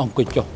អង្គុយចុះ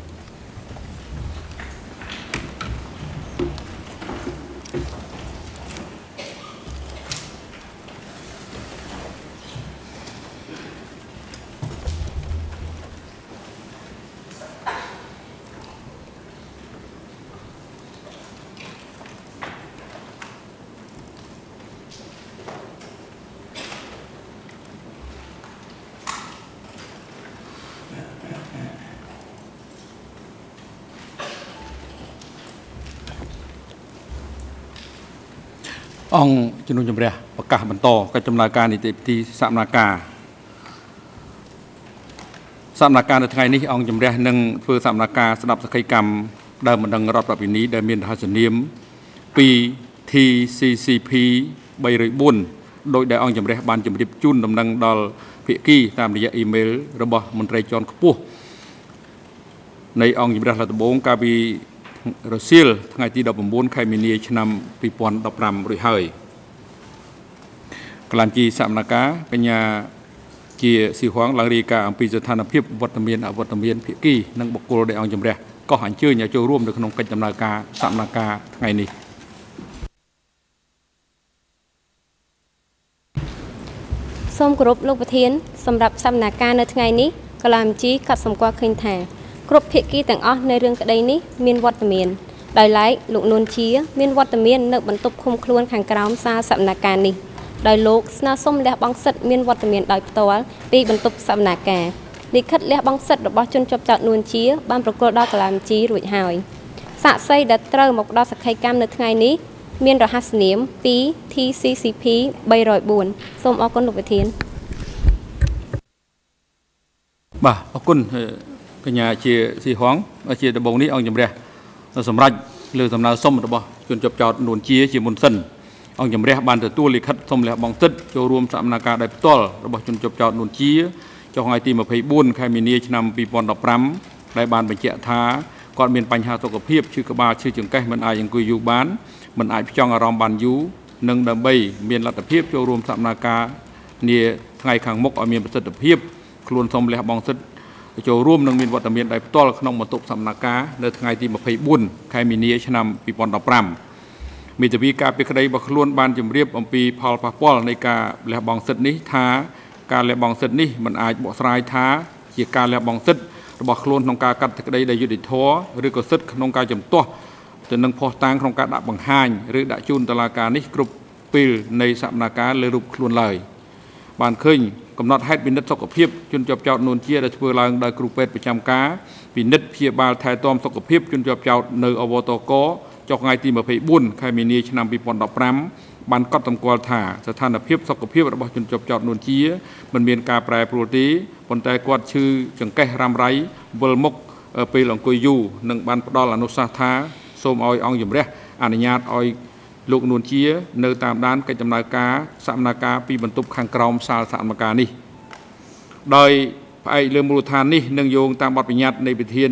អង្គជំនុំជម្រះប្រ កាសបន្តកិច្ចដំណើរការនីតិវិធីសកម្មការសកម្មការនៅថ្ងៃនេះអង្គជំរះនឹងធ្វើសកម្មការស្ដាប់សក្ខីកម្មដើមបណ្ដឹងរដ្ឋប្រពៃណីដែលមានរហស្សនាម2 TCCP 304ដោយដែលអង្គជំរះបានជម្រាបជូនដំណឹងដល់ភាគីតាមរយៈអ៊ីមែលរបស់មន្ត្រីជាន់ខ្ពស់នៃអង្គជំរះរដ្ឋដំបងកាលពីរសៀលថ្ងៃទី19ខែមីនាឆ្នាំ2015រួចហើយ កលានជីសមនកាកញ្ញាជាស៊ីហួងឡើងរាយការណ៍អំពីស្ថានភាពវត្តមានអវត្តមានភាគីនិងបុគ្គលដែលអង្គជំរះកោះអញ្ជើញឲ្យចូលរួមនៅក្នុងកិច្ចដំណើរការសមនកាថ្ងៃនេះសូមគោរពលោកប្រធានសម្រាប់សកម្មភាពនៅថ្ងៃនេះកលាមជីកត់សម្គាល់ឃើញថាគ្រប់ភាគីទាំងអស់នៅរឿងក្តីនេះមានវត្តមានដោយឡែកលោកនួនជា មានវត្តមាននៅបន្ទប់ឃុំខ្លួនខាងក្រោមសាលសកម្មភាពនេះ ដោយលោកស្នើសុំលះបង់សិទ្ធិមានវត្តមានដោយផ្ទាល់ពីបន្ទប់សកម្មភាពលិខិតលះបង់សិទ្ធិរបស់ជនជាប់ចោតនួនជាបានប្រកល់ដល់កលាមជីរួចហើយសាកសីដែលត្រូវមកដល់សក្ខីកម្មនៅថ្ងៃនេះមានរហស្សនាម 2 TCCP 304សូមអរគុណលោកប្រធានបាទអរគុណកញ្ញាជាស៊ីហងជាដំបងនេះអង្គជំរះសម្រាប់លើដំណើរសុំរបស់ជនជាប់ចោតនួនជាជាមុនសិន អង្គជំរះបានទទួលលិខិតសុំលះបង់សិទ្ធចូលរួមសកម្មភាពដោយផ្ទាល់របស់ជនជាប់ចោតនួនជាចុះថ្ងៃទី24ខែមីនាឆ្នាំ2015ដែលបានបញ្ជាក់ថាគាត់មានបញ្ហាសុខភាពឈឺក្បាលឈឺចង្កេះមិនអាចអង្គុយយូរបានមិនអាចផ្ចង់អារម្មណ៍បានយូរនិងដើម្បីមានលទ្ធភាពចូលរួមសកម្មភាពនាថ្ងៃខាងមុខឲ្យមានប្រសិទ្ធភាពខ្លួនសូមលះបង់សិទ្ធចូលរួមនឹងមានវត្តមានដោយផ្ទាល់ក្នុងបន្ទប់សម្ណាការនៅថ្ងៃទី24ខែមីនាឆ្នាំ2015 មេធាវីការពីក្តីរបស់ខ្លួនបានជម្រាបអំពីផលប៉ះពាល់នៃការលះបង់សិទ្ធិនេះថាការលះបង់សិទ្ធិនេះមិនអាចបកស្រាយថាជាការលះបង់សិទ្ធិរបស់ខ្លួនក្នុងការកាត់ទឹកដីដែលយុត្តិធម៌ឬក៏សិទ្ធិក្នុងការជំទាស់ទៅនឹងផុសតាងក្នុងការដាក់បង្ហាញឬដាក់ជូនតុលាការនេះគ្រប់ពេលនៃសកម្មភាពលើរូបខ្លួនឡើយបានឃើញកំណត់ហេតុពិនិត្យសុខភាពជនជាប់ចោតនួនជាដែលធ្វើឡើងដោយគ្រូពេទ្យប្រចាំការពិនិត្យព្យាបាលថែទាំសុខភាពជនជាប់ចោតនៅអវតក ចុះថ្ងៃទី24ខែមីនាឆ្នាំ2015បានកត់សម្គាល់ថាស្ថានភាពសុខភាពរបស់ជនជាប់ចោតនួនជាមិនមានការប្រែប្រួលទេប៉ុន្តែគាត់ឈឺចង្កេះរ៉ាំរ៉ៃវិលមុខពេលអង្គុយយូរនិងបានផ្ដល់អនុសាសន៍ថាសូមឲ្យអង្គជំរះអនុញ្ញាតឲ្យលោកនួនជា នៅតាមដានកិច្ចដំណើរការសកម្មភាពពីបន្ទប់ខាងក្រោមសាលសកម្មភាពនេះដោយផ្អែកលើមូលដ្ឋាននេះនឹងយោងតាមបទបញ្ញត្តិនៃវិធាន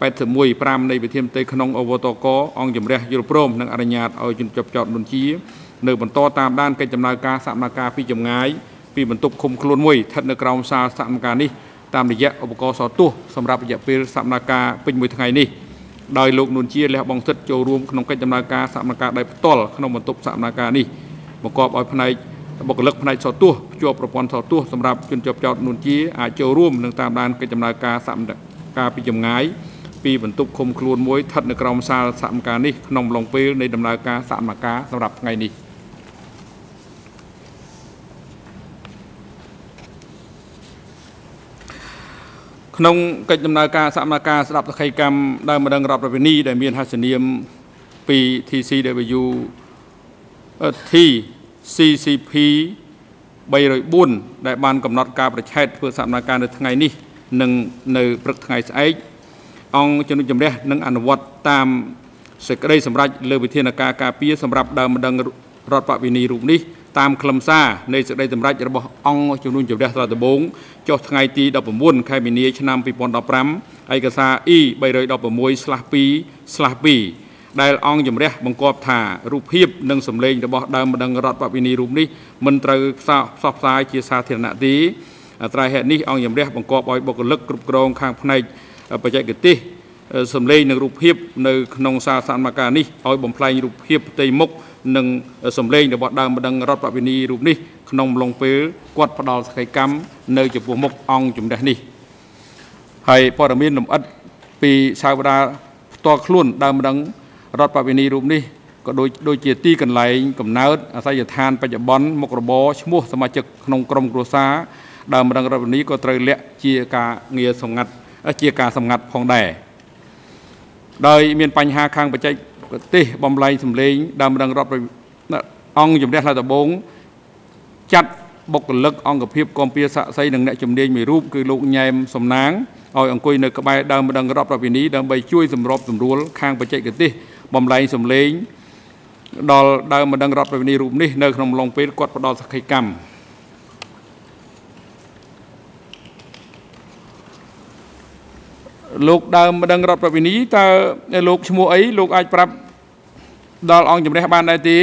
81 5នៃវិធានផ្ទៃក្នុងអវតកអង្គជំរះយល់ព្រមនិងអនុញ្ញាតឲ្យជនជាប់ចោតនួនជានៅបន្តតាមដានកិច្ចដំណើរការសកម្មភាពពីចម្ងាយពីបន្ទប់ឃុំខ្លួនមួយស្ថិតនៅក្រោមសាលសកម្មភាពនេះតាមរយៈឧបករណ៍សោទស្សន៍សម្រាប់រយៈពេលសកម្មភាពពេញមួយថ្ងៃនេះដោយលោកនួនជាលះបង់សិទ្ធចូលរួមក្នុងកិច្ចដំណើរការសកម្មភាពដោយផ្ទាល់ក្នុងបន្ទប់សកម្មភាពនេះបង្កប់ឲ្យផ្នែកបុគ្គលិកផ្នែកសោទស្សន៍ភ្ជាប់ប្រព័ន្ធសោទស្សន៍សម្រាប់ជនជាប់ចោតនួនជាអាចចូលរួមនឹងតាមដានកិច្ចដំណើរការសកម្មភាពពីចម្ងាយ ពីបន្ទប់ឃុំខ្លួនមួយស្ថិតនៅក្រោមសាលសកម្មភាពនេះក្នុងអំឡុងពេលនៃដំណើរការសកម្មភាពសម្រាប់ថ្ងៃនេះក្នុងកិច្ចដំណើរការសកម្មភាពស្ដាប់សក្ខីកម្មដើមម្ដងរដ្ឋប្រវេនីដែលមានហស្សនាមពី TCW T CCP 304ដែលបានកំណត់ការប្រឆេទធ្វើសកម្មភាពនៅថ្ងៃនេះនិងនៅព្រឹកថ្ងៃស្អែក អង្គជំនុំជម្រះនិងអនុវត្តតាមសេចក្តីសម្រេចលើវិធានការការពារសម្រាប់ដើមម្ដងរដ្ឋបវេនីរូបនេះតាមខ្លឹមសារនៃសេចក្តីសម្រេចរបស់អង្គជំនុំជម្រះត្រាដំបងចុះថ្ងៃទី19ខែមីនាឆ្នាំ2015ឯកសារ E 316/2/2ដែលអង្គជំរះបង្គាប់ថារូបភាពនិងសម្លេងរបស់ដើមម្ដងរដ្ឋបវេនីរូបនេះមិនត្រូវផ្សព្វផ្សាយជាសាធារណៈទេត្រៃហេតុនេះអង្គជំរះបង្គាប់ឲ្យបុគ្គលិកគ្រប់គ្រងខាងផ្នែក បច្ចេកទេសសម្លេងនិងរូបភាពនៅក្នុងសារសកម្មការនេះឲ្យបំផ្លែងរូបភាពផ្ទៃមុខនិងសម្លេងរបស់ដើមម្ដងរដ្ឋប្រវិនីរូបនេះក្នុងអំឡុងពេលគាត់ផ្ដល់សកម្មកម្មនៅចំពោះមុខអង្គជំនះនេះហើយព័ត៌មានលម្អិតពីសាវតាផ្ទាល់ខ្លួនដើមម្ដងរដ្ឋប្រវិនីរូបនេះក៏ដូចដូចជាទីកន្លែងកំណើតអាសយដ្ឋានបច្ចុប្បន្នមុខរបរឈ្មោះសមាជិកក្នុងក្រុមគ្រួសារដើមម្ដងរដ្ឋវិនីក៏ត្រូវលាក់ជាការងារសម្ងាត់ ជាការសម្ងាត់ផងដែរដោយមានបញ្ហាខាងបច្ចេកទេសបំលែងសម្លេងដើមម្ដងរដ្ឋអង្គជំនះឡាដបងចាត់បុគ្គលិកអង្គភាពគម្ពីស័ក្តិសិទ្ធិនិងអ្នកជំនាញមួយរូបគឺលោកញ៉ែមសំណាងឲ្យអង្គុយនៅក្បែរដើមម្ដងរដ្ឋប្រវិនីដើម្បីជួយសម្របសម្រួលខាងបច្ចេកទេសបំលែងសម្លេងដល់ដើមម្ដងរដ្ឋប្រវិនីរូបនេះនៅក្នុងឡុងពេលគាត់ផ្ដល់សក្ខីកម្ម លោកដើមម្ដងរដ្ឋប្រវិនីតើលោកឈ្មោះអីលោកអាចប្រាប់ដល់អង្គជំរះបានដែរទេ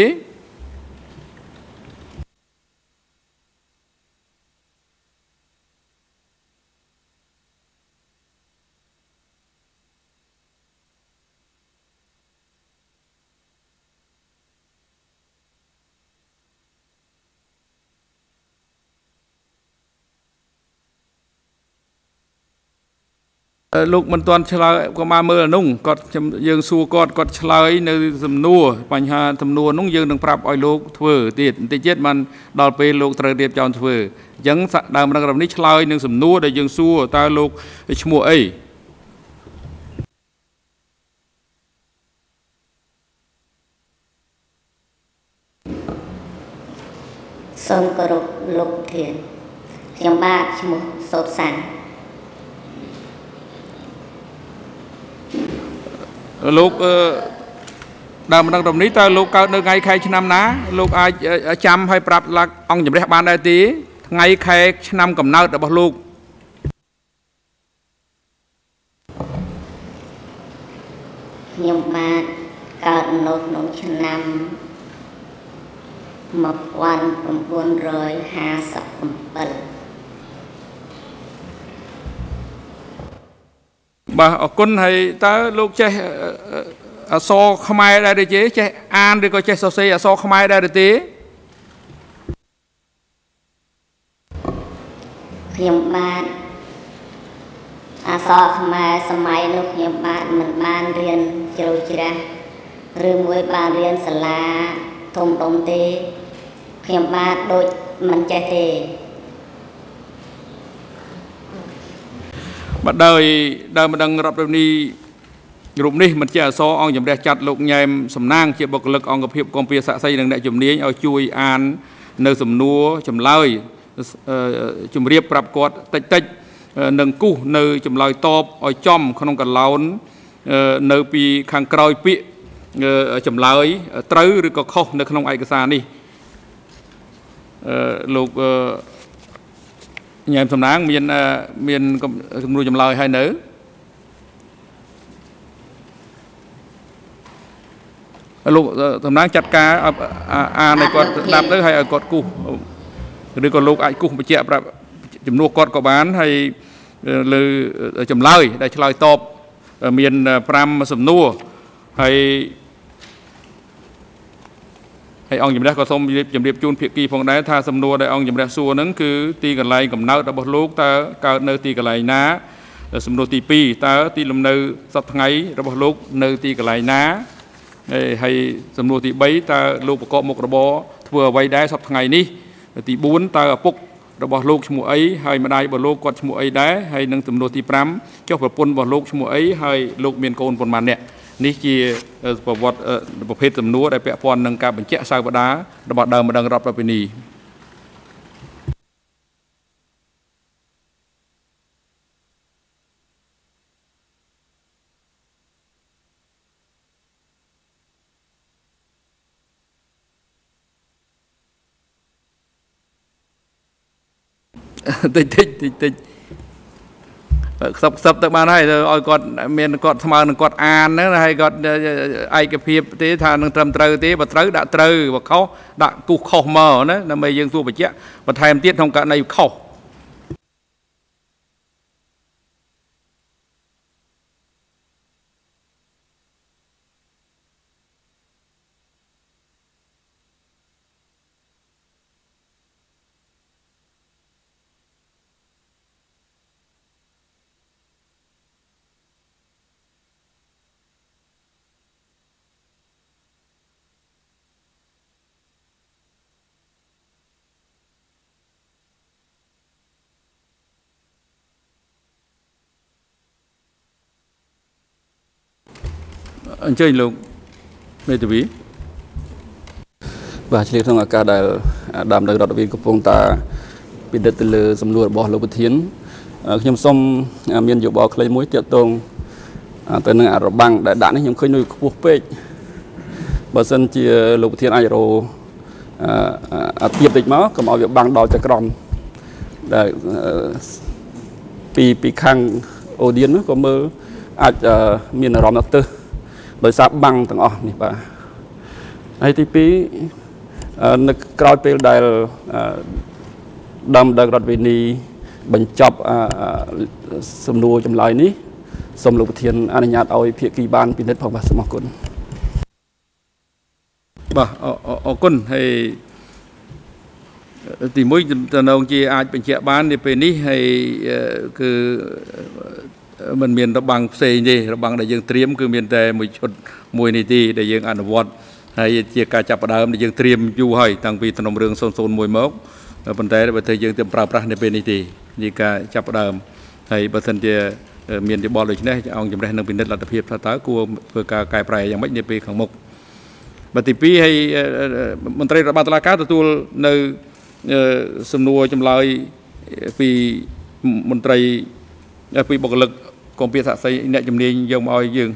លោកមិនទាន់ឆ្លើយក៏មកមើលអានោះគាត់យើងសួរគាត់គាត់ឆ្លើយនៅសំណួរបញ្ហាសំណួរនោះយើងនឹងប្រាប់ឲ្យលោកធ្វើទៀតបន្តិចទៀតបានដល់ពេលលោកត្រូវរៀបចំធ្វើអញ្ចឹងដើមរឹងរំនេះឆ្លើយនឹងសំណួរដែលយើងសួរតើលោកឈ្មោះអីសូមគោរពលោកធានខ្ញុំបាទឈ្មោះសោតសាន់ លោកដើមម្ដងរំនេះតើលោកកើតនៅថ្ងៃខែឆ្នាំណា លោកអាចចាំឲ្យប្រាប់លក្ខអង្គជំរះបានដែរទេថ្ងៃខែឆ្នាំកំណើតរបស់លោកខ្ញុំបាទកើតនៅក្នុងឆ្នាំ1957 បាទអរគុណហើយតើលោកចេះអក្សរខ្មែរដែរទេចេះអានឬក៏ចេះសរសេរអក្សរខ្មែរដែរទេខ្ញុំបាទអក្សរខ្មែរសម័យនោះខ្ញុំបាទមិនបានរៀនជ្រៅជ្រះឬមួយបានរៀនសាលាធំដុំទេខ្ញុំបាទដូចមិនចេះទេ បាទដោយដើមម្ដងរដ្ឋប្រនីរូបនេះមិនជាអសអង្គជំរះចាត់លោកញ៉ែមសំណាង ជាបុគ្គលិកអង្គភាពគម្ពីស័ក្តិសិទ្ធិនិងអ្នកជំនាញឲ្យជួយអាន នៅសំណួរចម្លើយជំរាបប្រាប់គាត់តិចតិចនឹងគូសនៅចម្លើយតបឲ្យចំក្នុងកឡោននៅពីខាងក្រោយពាក្យចម្លើយត្រូវឬក៏ខុសនៅក្នុងឯកសារនេះលោក ញ៉ែមសំណាងមានមានគំនូចម្លើយហើយនៅលោកតំណាងចាត់ការអានឲ្យគាត់ស្ដាប់ទៅហើយឲ្យគាត់គូសឬក៏លោកអាចគូសបញ្ជាក់ប្រាប់ជំនួសគាត់ក៏បានហើយលើចម្លើយដែលឆ្លើយតបមាន5សំណួរហើយ ហើយអង្គជំរះក៏សូមជម្រាបជូនភាគីផងដែរថាសំណួរដែលអង្គជំរះសួរហ្នឹងគឺទីកន្លែងកំណើតរបស់លោកតើកើតនៅទីកន្លែងណាសំណួរទី2តើទីលំនៅសប្តាហ៍ថ្ងៃរបស់លោកនៅទីកន្លែងណាហើយសំណួរទី3តើលោកប្រកបមុខរបរធ្វើអ្វីដែរសប្តាហ៍ថ្ងៃនេះទី4តើឪពុករបស់លោកឈ្មោះអីហើយម្ដាយរបស់លោកគាត់ឈ្មោះអីដែរហើយនឹងសំណួរទី5ចុះប្រពន្ធរបស់លោកឈ្មោះអីហើយលោកមានកូនប៉ុន្មាននាក់ នេះជាប្រវត្តិប្រភេទសំណួរដែលពាក់ព័ន្ធនឹងការបញ្ជាក់សាវតារបស់ដើមម្ដងរដ្ឋប្រពៃណីតិចតិចតិចតិច ខ្សឹបខ្សឹបទៅបានហើយឲ្យគាត់មានគាត់ស្មើនឹងគាត់អានហ្នឹងហើយគាត់ឯកភាពទេថានឹងត្រឹមត្រូវទេបើត្រូវដាក់ត្រូវបើខុសដាក់គូសខុសមកណាដើម្បីយើងសួរបញ្ជាក់បន្ថែមទៀតក្នុងករណីខុស អញ្ជើញលោកមេធាវីបាទឆ្លៀតក្នុងឱកាសដែលអាដាមនៅរដ្ឋាភិបាលកំពុងតាពិនិត្យទៅលើសំណួររបស់លោកប្រធានអឺខ្ញុំសូមមានយោបល់ខ្លីមួយទាក់ទងទៅនឹងអារបាំងដែលដាក់នេះខ្ញុំឃើញនៅខ្ពស់ពេកបើសិនជាលោកប្រធានអាចរោអាទៀបតិចមកកុំឲ្យវាបាំងដល់ចក្រមដែលពីពីខាងអូឌៀនក៏មើលអាចមានអារម្មណ៍ទៅ ដោយសារបាំងទាំងអស់នេះបាទហើយទី2នៅក្រោយពេលដែលដើមដឹករដ្ឋវិនីបញ្ចប់សំណួរចម្លើយនេះសូមលោកប្រធានអនុញ្ញាតឲ្យភាគីបានពិនិត្យផងបាទសូមអរគុណបាទអរគុណហើយទីមួយតំណងជាអាចបញ្ជាក់បាននៅពេលនេះហើយគឺ มันមានរបាំងផ្សេងទេរបាំងដែលយើងត្រៀមគឺមានតែមួយឈុតមួយនេះទីដែលយើងអនុវត្តហើយជាការចាប់ផ្ដើមដែលយើងត្រៀមយូរហើយតាំងពីតំណរឿង001មកប៉ុន្តែបើធ្វើយើងទៅប្រើប្រាស់នៅពេលនេះទេនេះការចាប់ផ្ដើមហើយបើសិនជាមានយោបល់ដូចនេះអង្គជំរះនឹងពិនិត្យលទ្ធភាពថាតើគួរធ្វើការកែប្រែយ៉ាងម៉េចនាពេលខាងមុខបើទី2ហើយមន្ត្រីរដ្ឋបាលតុលាការទទួលនៅសំណួរចម្លើយពីមន្ត្រីពីបុគ្គលិក កងពាសាក់សីអ្នកជំនាញយកមកឲ្យយើង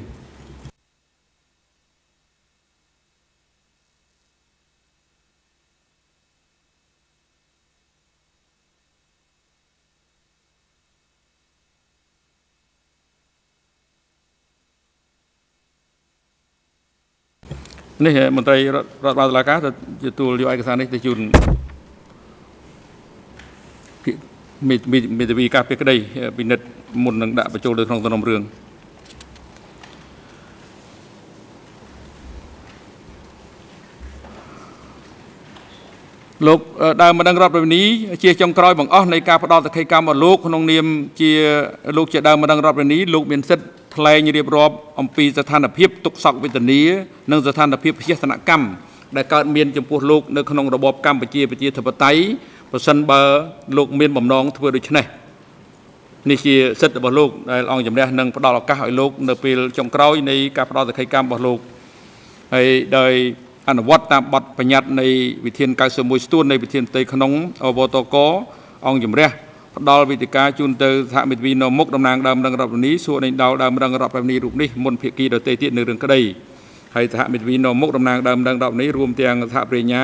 នេះមន្ត្រីរដ្ឋបាលតុលាការទៅទទួលយកឯកសារនេះទៅជូន មេមេធាវីការពីក្តីពិនិត្យមុននឹងដាក់បញ្ចូលទៅក្នុងសំណុំរឿងលោកដើមម្ដងរដ្ឋប្រវិនីជាចុងក្រោយបង្អស់នៃការផ្ដល់សក្ខីកម្មរបស់លោកក្នុងនាមជាលោកជាដើមម្ដងរដ្ឋប្រវិនីលោកមានសិទ្ធិថ្លែងរៀបរាប់អំពីស្ថានភាពទុកសោកវេទនានិងស្ថានភាពភយសនកម្មដែលកើតមានចំពោះលោកនៅក្នុងរបបកម្ពុជាប្រជាធិបតេយ្យ ប្រសិនបើលោកមានបំណងធ្វើដូច្នេះនេះជាសិទ្ធិរបស់លោកដែលអង្គជំរះនឹងផ្ដល់ឱកាសឲ្យលោកនៅពេលចុងក្រោយនៃការផ្ដល់សក្ខីកម្មរបស់លោកហើយដោយអនុវត្តតាមបទបញ្ញត្តិនៃវិធាន91ស្ទួននៃវិធានផ្ទៃក្នុងអវតកអង្គជំរះផ្ដល់វិធីការជូនទៅសហមិត្តវីនៅមុខតំណាងដើមរងរដ្ឋនីសួរនៃដោដើមរងរដ្ឋនីរូបនេះមុនភាគីដទៃទៀតនៅរឿងក្តីហើយសហមិត្តវីនៅមុខតំណាងដើមរងរដ្ឋនីរួមទាំងសហប្រញ្ញា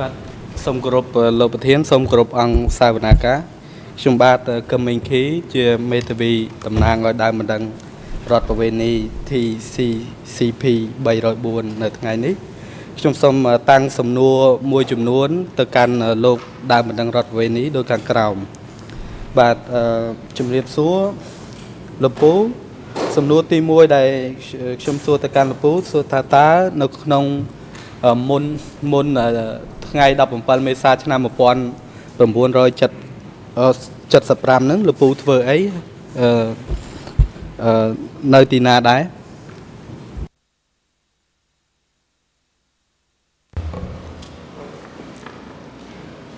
បាទសូមគោរពលោកប្រធានសូមគោរពអង្គសាវនាការខ្ញុំបាទកឹមមេងខីជាមេធាវីតំណាងឲ្យដើមបណ្ដឹងរដ្ឋប្រវេណី TCCP 304នៅថ្ងៃនេះខ្ញុំសូមតាំងសំណួរមួយចំនួន ទៅកាន់លោកដើមបណ្ដឹងរដ្ឋវេនីដោយខាងក្រោមបាទជំរាបសួរលោកពូសំណួរទី1ដែលខ្ញុំសួរទៅកាន់លោកពូសួរថាតើនៅក្នុងមុនមុន ថ្ងៃ17មេសាឆ្នាំ1975ហ្នឹងលោកពូធ្វើអីអឺនៅទីណាដែរ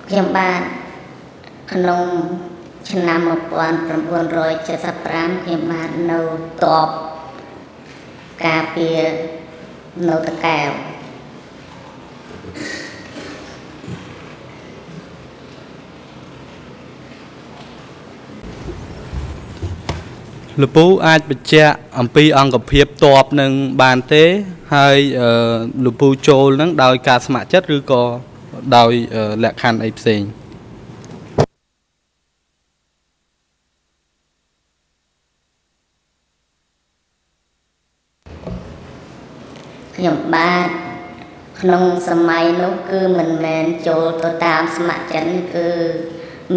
ខ្ញុំបានក្នុងឆ្នាំ1975ខ្ញុំបាននៅតបការពារនៅតកែវ លពូអាចបញ្ជាក់អំពីអង្គភាពតបនឹងបានទេហើយលពូចូលនឹងដោយការស្ម័គ្រចិត្តឬក៏ដោយលក្ខខណ្ឌអីផ្សេងខ្ញុំបាទក្នុងសម័យនោះគឺមិនមែនចូលទៅតាមស្ម័គ្រចិត្តគឺ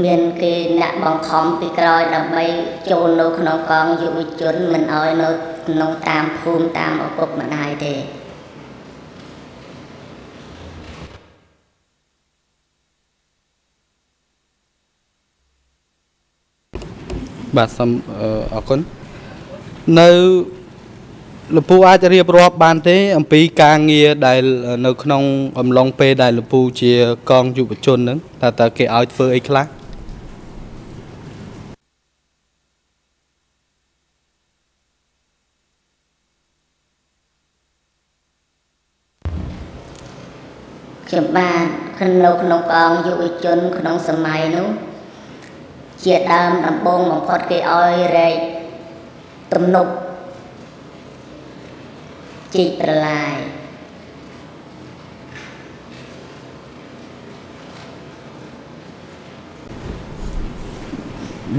មានគេអ្នកបង្ខំពីក្រោយដើម្បីចូលនៅក្នុងកងយុវជនមិនឲ្យនៅក្នុងតាមភូមិតាមឪពុកម្ដាយទេបាទសូមអរគុណនៅលពូអាចរៀបរាប់បានទេ អំពីការងារដែលនៅក្នុងអំឡុងពេលដែលលពូជាកងយុវជនហ្នឹងតើតើគេឲ្យធ្វើអីខ្លះ ខ្ញុំបាននៅក្នុងកងយុវជនក្នុងសម័យនោះជាដើមដំបូងបំផុតគេឲ្យរែកទំនប់ជីកប្រឡាយ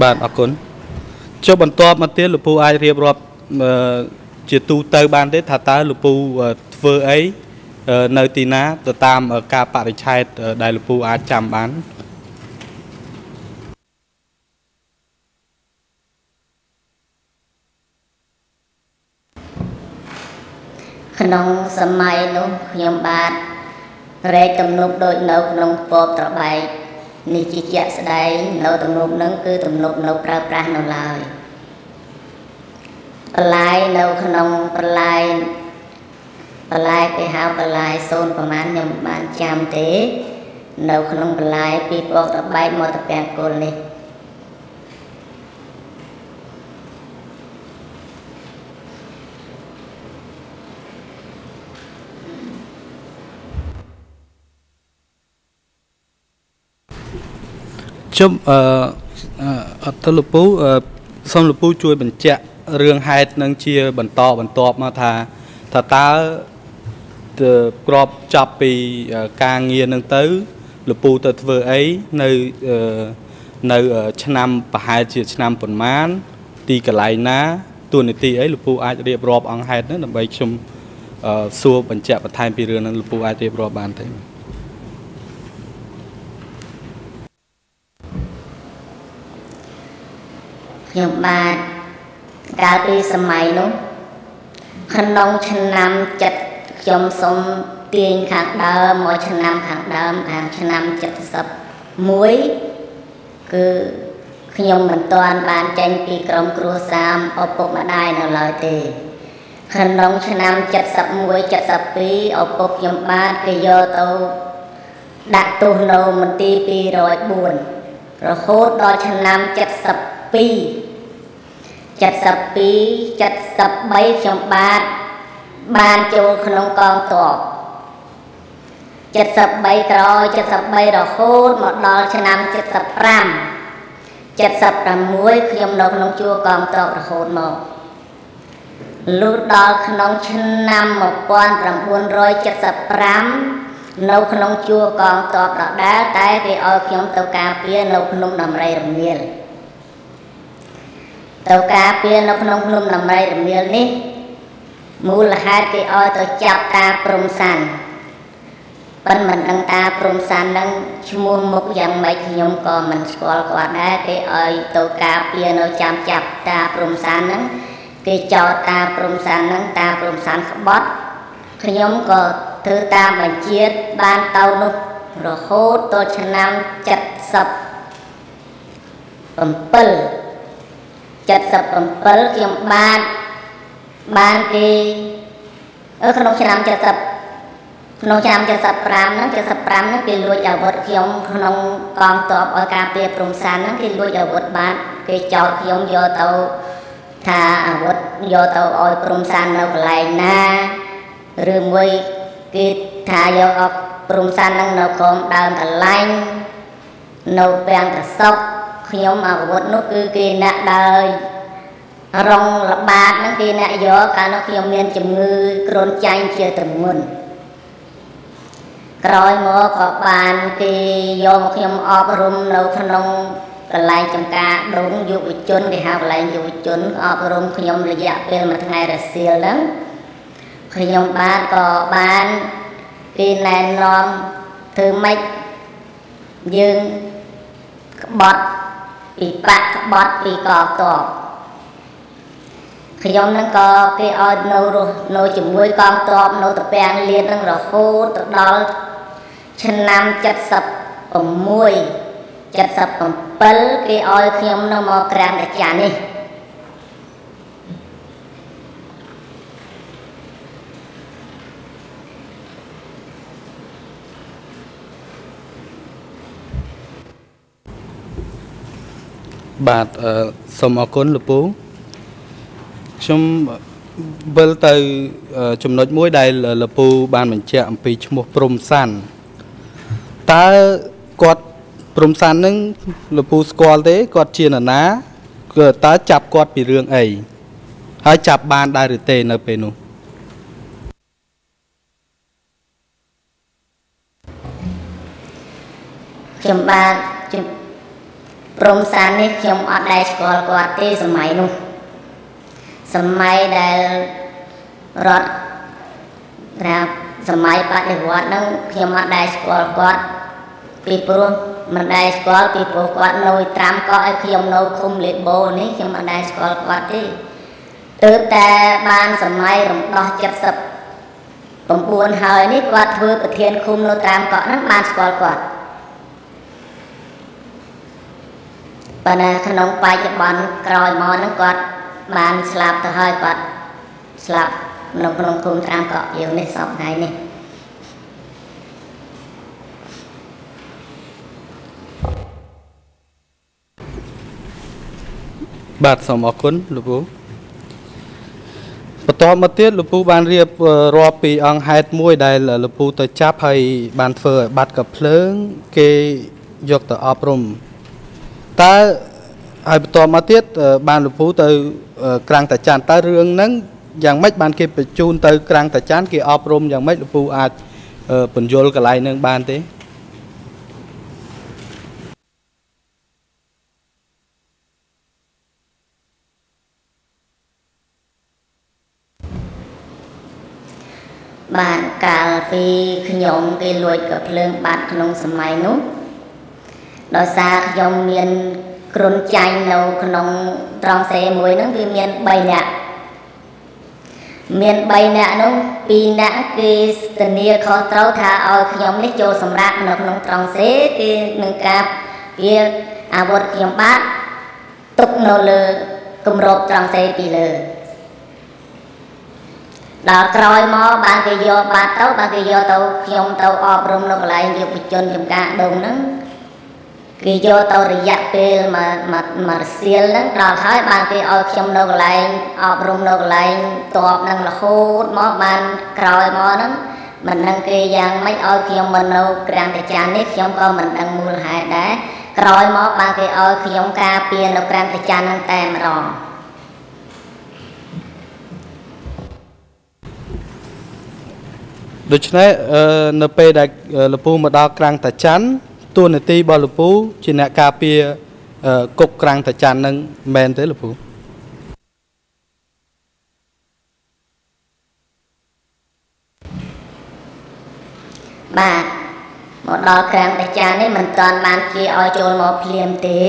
បាទអរគុណចុះបន្ទាប់មកទៀតលោកពូអាចរៀបរាប់ជាទូទៅបានទេថាតើលោកពូធ្វើអី នៅទីណាទៅតាមការបរិច្ឆេទដែលលោកពូអាចចាំបានក្នុងសម័យនោះខ្ញុំបាទរែកទំនប់ដូចនៅក្នុងពពត្របែកនេះជាជាក់ស្ដែងនៅទំនប់នឹងគឺទំនប់នៅប្រើប្រាស់នៅឡើយបន្លាយនៅក្នុងបន្លាយ បន្លាយគេហៅបន្លាយសូនប្រហែលខ្ញុំបានចាំទេ នៅក្នុងបន្លាយពីពពត្របែកមកទៅពាំងគល់នេះជុំអឺអត់ទៅលពូសូមលពូជួយបញ្ជាក់រឿងហេតុនឹងជាបន្តបន្ទាប់មកថាថាតើទៅ ក្របចាប់ពីការងារនឹងទៅលពូទៅធ្វើអីនៅនៅឆ្នាំប្រហែលជាឆ្នាំប៉ុន្មាន ទីកន្លែងណាទួនាទីអីលពូអាចរៀបរាប់អង្គហេតុនឹងដើម្បីខ្ញុំសួរបញ្ជាក់បន្ថែមពីរឿងនឹងលពូអាចរៀបរាប់បានទេខ្ញុំបាទកាលពីសម័យនោះក្នុងឆ្នាំចិត្ត ខ្ញុំសូមទាញខាងដើមមកឆ្នាំខាងដើមខាងឆ្នាំ71គឺខ្ញុំមិនទាន់បានចេញពីក្រុមគ្រួសារឪពុកម្ដាយនៅឡើយទេក្នុងឆ្នាំ71 72ឪពុកខ្ញុំបាទគេយកទៅដាក់ទោសនៅមន្ទីរ204រហូតដល់ឆ្នាំ72 72 73ខ្ញុំបាទ បានចូលក្នុងកងទ័ព73ក្រោយ73រហូតមកដល់ឆ្នាំ75 76ខ្ញុំនៅក្នុងជួរកងទ័ពរហូតមកលុះដល់ក្នុងឆ្នាំ1975នៅក្នុងជួរកងទ័ពដដែលតែគេឲ្យខ្ញុំទៅការពារនៅភ្នំដំរីរមៀលទៅការពារនៅក្នុងភ្នំដំរីរមៀលនេះ មូលហេតុគេឲ្យទៅចាប់តាព្រំសានប៉ិនមិនដឹងតាព្រំសាននឹងឈ្មោះមុខយ៉ាងម៉េចខ្ញុំក៏មិនស្គាល់គាត់ដែរគេឲ្យទៅការពារនៅចាំចាប់តាព្រំសាននឹងគេចោទតាព្រំសាននឹងតាព្រំសានក្បត់ខ្ញុំក៏ធ្វើតាមបញ្ជាបានទៅនោះរហូតដល់ឆ្នាំ77 77ខ្ញុំបាន បានគេ ở ក្នុងឆ្នាំ70ក្នុងឆ្នាំ75ហ្នឹង75ហ្នឹងគេលួចអាវុធខ្ញុំក្នុងកងទ័ពឲ្យការពារព្រំសានហ្នឹងគេលួចអាវុធបានគេចោទខ្ញុំយកទៅថាអាវុធយកទៅឲ្យព្រំសាននៅកន្លែងណាឬមួយគេថាយកអត់ព្រំសានហ្នឹងនៅក្រោមដើមកន្លែងនៅពាំងត្រសុកខ្ញុំអាវុធនោះគឺគេអ្នកដើរ រងល្បាតហ្នឹងគេអ្នកយកកាលនោះខ្ញុំមានជំងឺគ្រុនចាញ់ជាទម្ងន់ក្រោយមកក៏បានគេយកមកខ្ញុំអប់រំនៅក្នុងកន្លែងចំការដងយុវជនគេហៅកន្លែងយុវជនអប់រំខ្ញុំរយៈពេលមួយថ្ងៃរសៀលហ្នឹងខ្ញុំបាទក៏បានគេណែនាំធ្វើម៉េចយើងក្បត់ពីបាក់ក្បត់ពីកតប ខ្ញុំនឹងក៏គេឲ្យនៅរស់នៅជាមួយ កងទ័ពនៅតពាំងលៀននឹងរហូតទៅដល់ឆ្នាំ76 77គេឲ្យខ្ញុំនៅមកក្រាំតាចានេះបាទសូមអរគុណលោកពូ ខ្ញុំវិលទៅចំណុចមួយដែលលោកពូបានបញ្ជាក់អំពីឈ្មោះព្រំសាន់តើគាត់ព្រំសាន់នឹងលោកពូស្គាល់ទេគាត់ជានរណាគឺតើចាប់គាត់ពីរឿងអីហើយចាប់បានដែរឬទេនៅពេលនោះខ្ញុំបាទព្រំសាននេះខ្ញុំអត់ដែលស្គាល់គាត់ទេសម័យនោះ សម័យដែលរដ្ឋប្រាប់សម័យបដិវត្តហ្នឹងខ្ញុំអត់ដែលស្គាល់គាត់ពីព្រោះមិនដែលស្គាល់ពីព្រោះគាត់នៅត្រាំកក់ឲ្យខ្ញុំនៅឃុំលេបូនេះខ្ញុំមិនដែលស្គាល់គាត់ទេទើបតែបានសម័យរំដោះ79ហើយនេះគាត់ធ្វើប្រធានឃុំនៅត្រាំកក់ហ្នឹងបានស្គាល់គាត់ប៉ុន្តែក្នុងបច្ចុប្បន្នក្រោយមកហ្នឹងគាត់ បានស្លាប់ទៅហើយគាត់ស្លាប់នៅក្នុងឃុំត្រាំកក់យើងនេះសពថ្ងៃនេះបាទសូមអរគុណលោកពូបន្តមកទៀតលោកពូបានរៀបរាប់ពីអង្គហេតុមួយដែលលោកពូទៅចាប់ហើយបានធ្វើឲ្យបាត់កភ្លើង គេយកទៅអប់រំតើ ហើយបន្តមកទៀតបានលោកពូទៅក្រាំងតាចាន់តើរឿងហ្នឹងយ៉ាងម៉េចបានគេបញ្ជូនទៅក្រាំងតាចាន់គេអប់រំយ៉ាងម៉េចលោកពូអាចពន្យល់កន្លែងហ្នឹងបានទេបានកាលពីខ្ញុំគេលួចក៏ភ្លើងបាត់ក្នុងសម័យនោះដោយសារខ្ញុំមាន គ្រុនចាញ់នៅក្នុងត្រង់សេមួយហ្នឹងវាមាន3នាក់មាន3នាក់នោះ2នាក់គេស្ទនាខុសត្រូវថាឲ្យខ្ញុំនេះចូលសម្រាប់នៅក្នុងត្រង់សេគេនឹងការវាអាវុធខ្ញុំបាទទុកនៅលើគម្របត្រង់សេពីលើដល់ក្រោយមកបានគេយកបាត់ទៅបានគេយកទៅខ្ញុំទៅអប់រំនៅកន្លែងយុវជនចំការដងហ្នឹង គេយកទៅរយៈពេលមួយមួយសៀលហ្នឹងដល់ហើយបានគេឲ្យខ្ញុំនៅកន្លែងអប់រំនៅកន្លែងតបហ្នឹងរហូតមកបានក្រោយមកហ្នឹងមិនដឹងគេយ៉ាងម៉េចឲ្យខ្ញុំមកនៅក្រាំងតាចាននេះខ្ញុំក៏មិនដឹងមូលហេតុដែរក្រោយមកបានគេឲ្យខ្ញុំការពារនៅក្រាំងតាចានហ្នឹងតែម្ដងដូច្នេះនៅពេលដែលលពូមកដល់ក្រាំងតាច័ន្ទ តួនាទីរបស់លពូជាអ្នកការពារគុកក្រាំងតាច័ន្ទនឹងមែនទេលពូបាទមកដល់ក្រាំងតាចានេះមិនតាន់បានជាឲ្យចូលមកភ្លាមទេ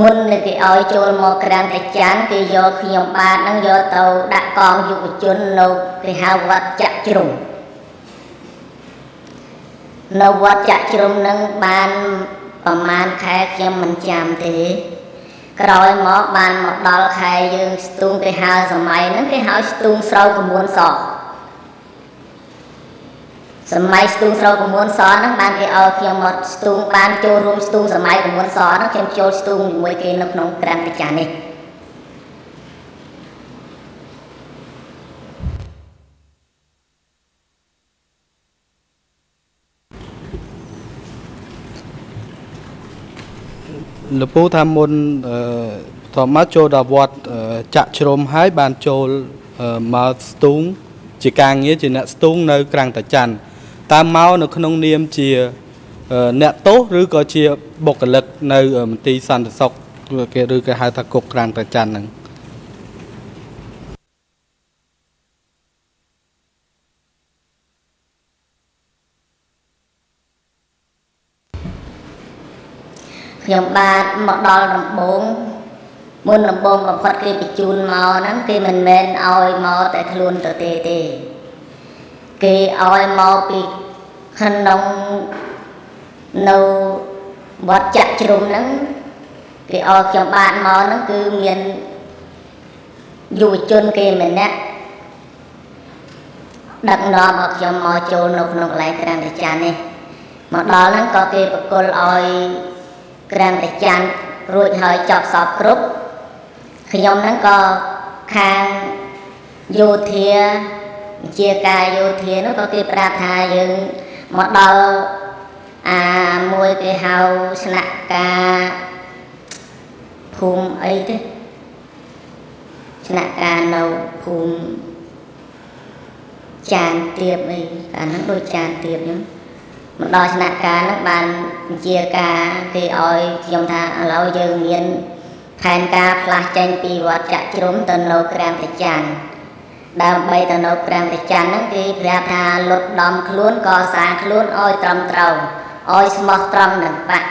មុននឹងគេឲ្យចូលមកក្រាំងតាចានគេយកខ្ញុំបាទនឹងយកទៅដាក់កងយុវជននៅគេហៅវត្តចាក់ជ្រុំ នៅវត្តចាក់ជ្រុំនឹងបានប្រមាណខែខ្ញុំមិនចាំទេ ក្រោយមកបានមកដល់ខែយើងស្ទូងគេហៅសម័យហ្នឹងគេហៅស្ទូងស្រូវកមួនសសម័យស្ទូងស្រូវកមួនសហ្នឹងបានគេឲ្យខ្ញុំមកស្ទូងបានចូលរួមស្ទូងសម័យកមួនសហ្នឹងខ្ញុំចូលស្ទូងជាមួយគេនៅក្នុងក្រាំងប្រចាំនេះ លពូថាមុនធម្មមកចូលដល់វត្តចាក់ជ្រុំហើយបានចូលមកស្ទូងជាការងារជាអ្នកស្ទូងនៅក្រាំងតាច័ន្ទតើមកនៅក្នុងនាមជាអ្នកទោសឬក៏ជាបុគ្គលិកនៅមន្ទីរសន្តិសុខគេឬគេហៅថាគុកក្រាំងតាច័ន្ទហ្នឹង ខ្ញុំបាទមកដល់ដំបងមុនដំបងបំផុតគេបញ្ជូនមកហ្នឹងគេមិនមែនឲ្យមកតែខ្លួនទៅទេទេគេឲ្យមកពីក្នុងនៅវត្តចាក់ជ្រុំហ្នឹងគេឲ្យខ្ញុំបាទមកហ្នឹងគឺមានយុវជនគេម្នាក់ដឹកនាំឲ្យខ្ញុំមកចូលនៅក្នុងកន្លែងក្រាំងតាចាន់នេះមកដល់ហ្នឹងក៏គេបកគលឲ្យ ក្រាំងតាចាន់រួចហើយចប់សពគ្រប់ខ្ញុំហ្នឹងក៏ខាងយោធាវិជាការយោធានោះក៏គេប្រាប់ថាយើងមកដល់អាមួយគេហៅស្នាក់ការភូមិអីទេស្នាក់ការនៅភូមិចានទៀបអីកាលហ្នឹងដូចចានទៀបហ្នឹង មកដល់ស្នាក់ការហ្នឹងបានវិជាការគេឲ្យខ្ញុំថាឥឡូវយើងមានផែនការផ្លាស់ចេញពីវត្តចាក់ជ្រុំទៅនៅក្រាមតាចាន់ដើម្បីទៅនៅក្រាមតាចាន់ហ្នឹងគេប្រាប់ថាលុតដំខ្លួនកសាងខ្លួនឲ្យត្រឹមត្រូវឲ្យស្មោះត្រង់នឹងបាក់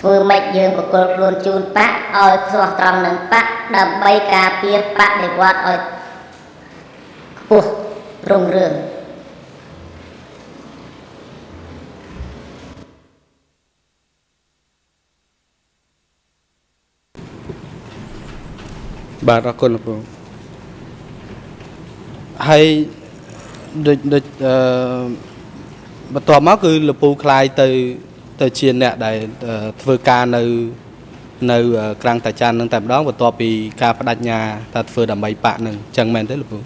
ធ្វើម៉េចយើងបកគលខ្លួនជូនបាក់ឲ្យស្មោះត្រង់នឹងបាក់ដើម្បីការពារបដិវត្តឲ្យខ្ពស់រុងរឿង បាទអរគុណលោកពូហើយដូចដូចអឺបន្ទាប់មកគឺលពូคลายទៅទៅជាអ្នកដែលធ្វើការនៅនៅក្រាំងតាចាន់នឹងតែម្ដងបន្ទាប់ពីការបដិញ្ញាថាធ្វើដើម្បីបាក់នឹងអញ្ចឹងមែនទេលពូ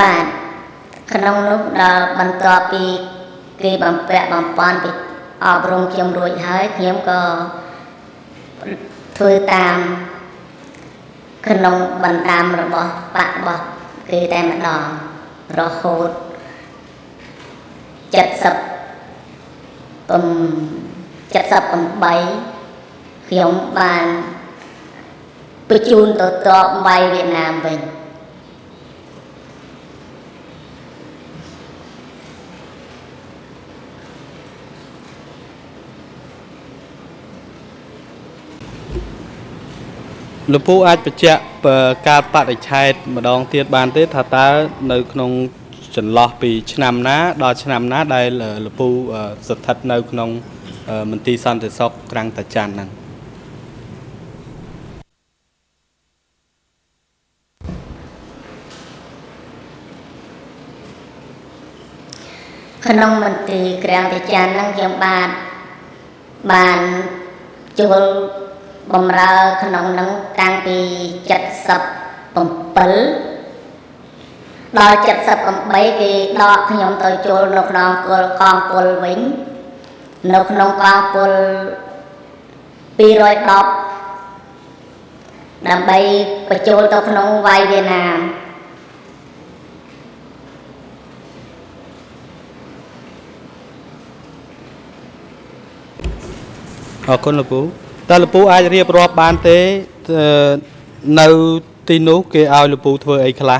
បាទ ក្នុងនោះដល់បន្ទាប់ពីគេបំពាក់បំពន់ពីអប់រំខ្ញុំរួចហើយខ្ញុំក៏ធ្វើតាមក្នុងបណ្ដាំរបស់បករបស់គេតែម្ដងរហូត70 78ខ្ញុំបានបញ្ជូនទៅតបវៃវៀតណាមវិញ លោកពូអាចបញ្ជាក់ការបដិឆេទម្ដងទៀតបានទេថាតើនៅក្នុងចន្លោះពីឆ្នាំណាដល់ឆ្នាំណាដែលលោកពូស្ថិតនៅក្នុងមន្ទីរសន្តិសុខក្រាំងតាចាន់ហ្នឹងក្នុងមន្ទីរក្រាំងតាចាន់ហ្នឹងខ្ញុំបានបានចូល បំរើក្នុងនឹងតាំងពី77ដល់78គេដកខ្ញុំទៅចូលនៅក្នុងគល់កងពលវិញ នៅក្នុងកងពល210ដើម្បីបញ្ចូលទៅក្នុងវាយវៀតណាមអរគុណលោកពូ តើលពូអាចរៀបរាប់បានទេនៅទីនោះគេឲ្យលពូធ្វើអីខ្លះ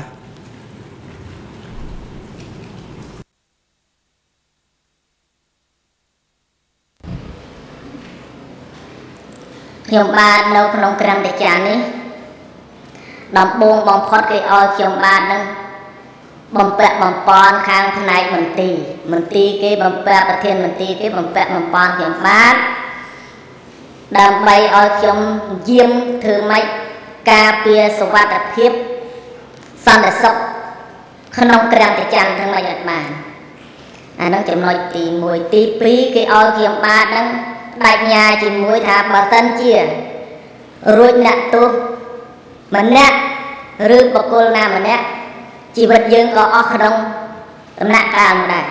ខ្ញុំបាទនៅក្នុងក្រាំតាចានេះដំបងបំផុតគេឲ្យខ្ញុំបាទនឹងបំពាក់បំពន់ខាងផ្នែកមន្ទីរមន្ទីរគេបំពាក់ប្រធានមន្ទីរគេបំពាក់បំពន់ខ្ញុំបាទ ដើម្បីឲ្យខ្ញុំយាមធ្វើម៉េចការពារសវត្ថភាពសន្តិសុខក្នុងក្រាំងតច័ន្ទទាំងម៉េចអត់បានអានោះចំណុចទី1ទី2គេឲ្យខ្ញុំបាទហ្នឹងបដិញ្ញាជាមួយថាបើសិនជារួចអ្នកទោសម្នាក់ឬបុគ្គលណាម្នាក់ជីវិតយើងក៏អស់ក្នុងដំណាក់កាលនោះដែរ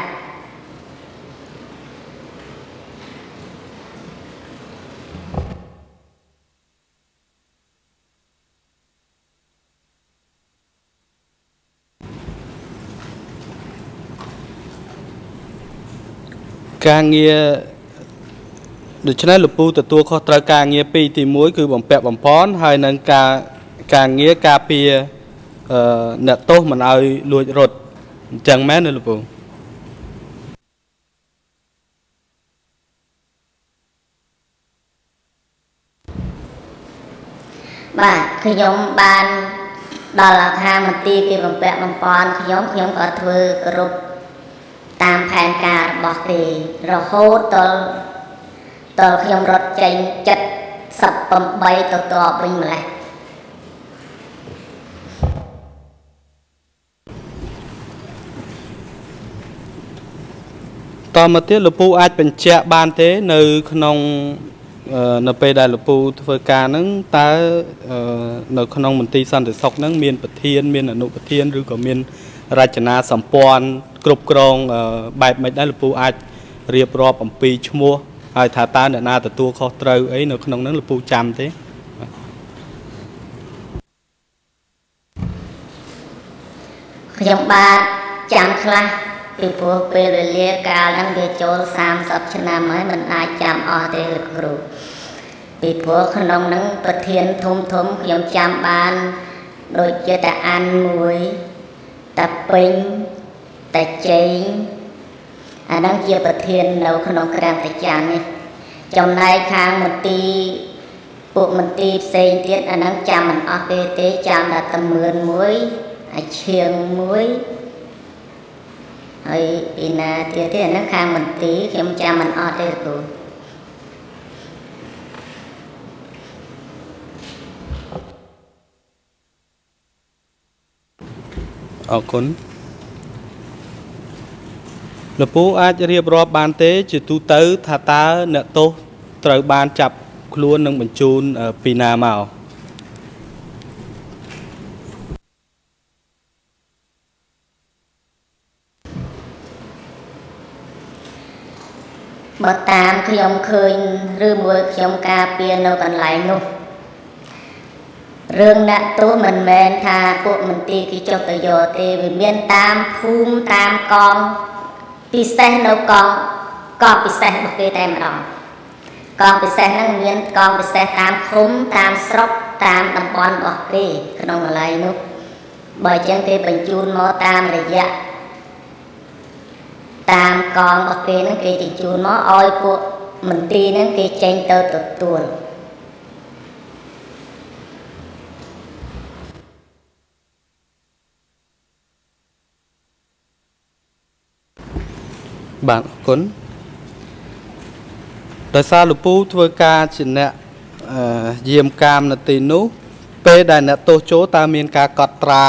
ការងារដូច្នេះលពូទទួលខុសត្រូវការងារពីរទី1គឺបំពាក់បំពន់ហើយនឹងការការងារការពារអឺអ្នកទោសមិនឲ្យលួចរត់អញ្ចឹងមែនទេលោកពូបាទខ្ញុំបានដល់ខាងមន្ទីរគេបំពាក់បំពន់ខ្ញុំខ្ញុំក៏ធ្វើគ្រប់ តាមផែនការរបស់គេរហូតដល់ដល់ខ្ញុំរត់ចេញ78ទៅតបវិញម្លេះតមកទៀតលោកពូអាចបញ្ជាក់បានទេ នៅក្នុងនៅពេលដែលលោកពូធ្វើការហ្នឹងតើនៅក្នុងមន្ទីរសន្តិសុខហ្នឹងមានប្រធាន មានអនុប្រធានឬក៏មានរចនាសម្ព័ន្ធ គ្រប់គ្រងបែបម៉េចដែរលោកពូអាចរៀបរាប់អំពីឈ្មោះហើយថាតើអ្នកណាទទួលខុសត្រូវអីនៅក្នុងហ្នឹងលោកពូចាំទេខ្ញុំបាទចាំខ្លះពីព្រោះពេលវេលាកាលហ្នឹងវាចូល30ឆ្នាំហើយមិនអាចចាំអស់ទេលោកគ្រូពីព្រោះក្នុងហ្នឹងប្រធានធំធំខ្ញុំចាំបាន ដូចជាតាអានមួយតាពេញ តាជេងអាហ្នឹងជាប្រធាននៅក្នុងក្រាមតាចាន់នេះចំណែកខាងមន្ទីរពួកមន្ទីរផ្សេងទៀតអាហ្នឹងចាំមិនអស់ទេទេចាំតែតមឿនមួយអាឈៀងមួយហើយពីណាទៀតទេអាហ្នឹងខាងមន្ទីរខ្ញុំចាំមិនអត់ទេគ្រូអរគុណ លោកពូអាចរៀបរាប់បានទេ ជាទូទៅថាតើអ្នកទោសត្រូវបានចាប់ខ្លួននិងបញ្ជូនពីណាមកបើតាមខ្ញុំឃើញឬមួយខ្ញុំការពារនៅកន្លែងនោះរឿងអ្នកទោសមិនមែនថាពួកមន្ទីរគេចុះទៅយកទេវាមានតាមភូមិតាមកង ពិសេសនៅកងកងពិសេសរបស់គេតែម្ដងកងពិសេសហ្នឹងមានកងពិសេសតាមឃុំតាមស្រុកតាមតំបន់របស់គេក្នុងកន្លែងនោះបើអញ្ចឹងគេបញ្ជូនមកតាមរយៈតាមកងរបស់គេហ្នឹងគេជញ្ជូនមកឲ្យពួកមន្ទីរហ្នឹងគេចេញទៅទទួល បាទអរគុណដោយសារលពូធ្វើការជាអ្នកយាមកាមនៅទីនោះ ពេលដែលអ្នកទោសចូលតើមានការកត់ត្រា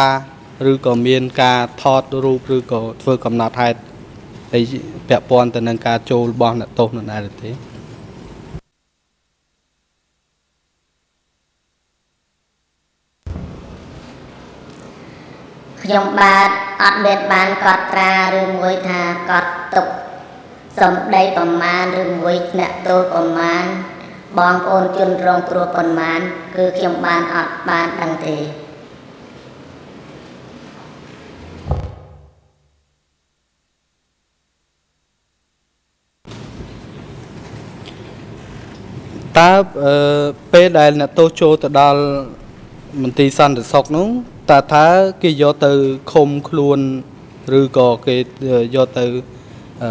ឬក៏មានការថតរូបឬក៏ធ្វើកំណត់ហេតុអីពាក់ព័ន្ធទៅនឹងការចូលរបស់អ្នកទោសនោះដែរទេ ខ្ញុំបាទអត់មានបានកត់ត្រាឬមួយថាកត់ទុកសំដីប្រមាណឬមួយអ្នកទោសប្រមាណបងប្អូនជនរងគ្រោះប្រមាណគឺខ្ញុំបានអត់បានដឹងទេតើពេលដែលអ្នកទោសចូលទៅដល់មន្ទីរសន្តិសុខនោះ តើថាគេយកទៅឃុំខ្លួនឬក៏គេយកទៅអឺ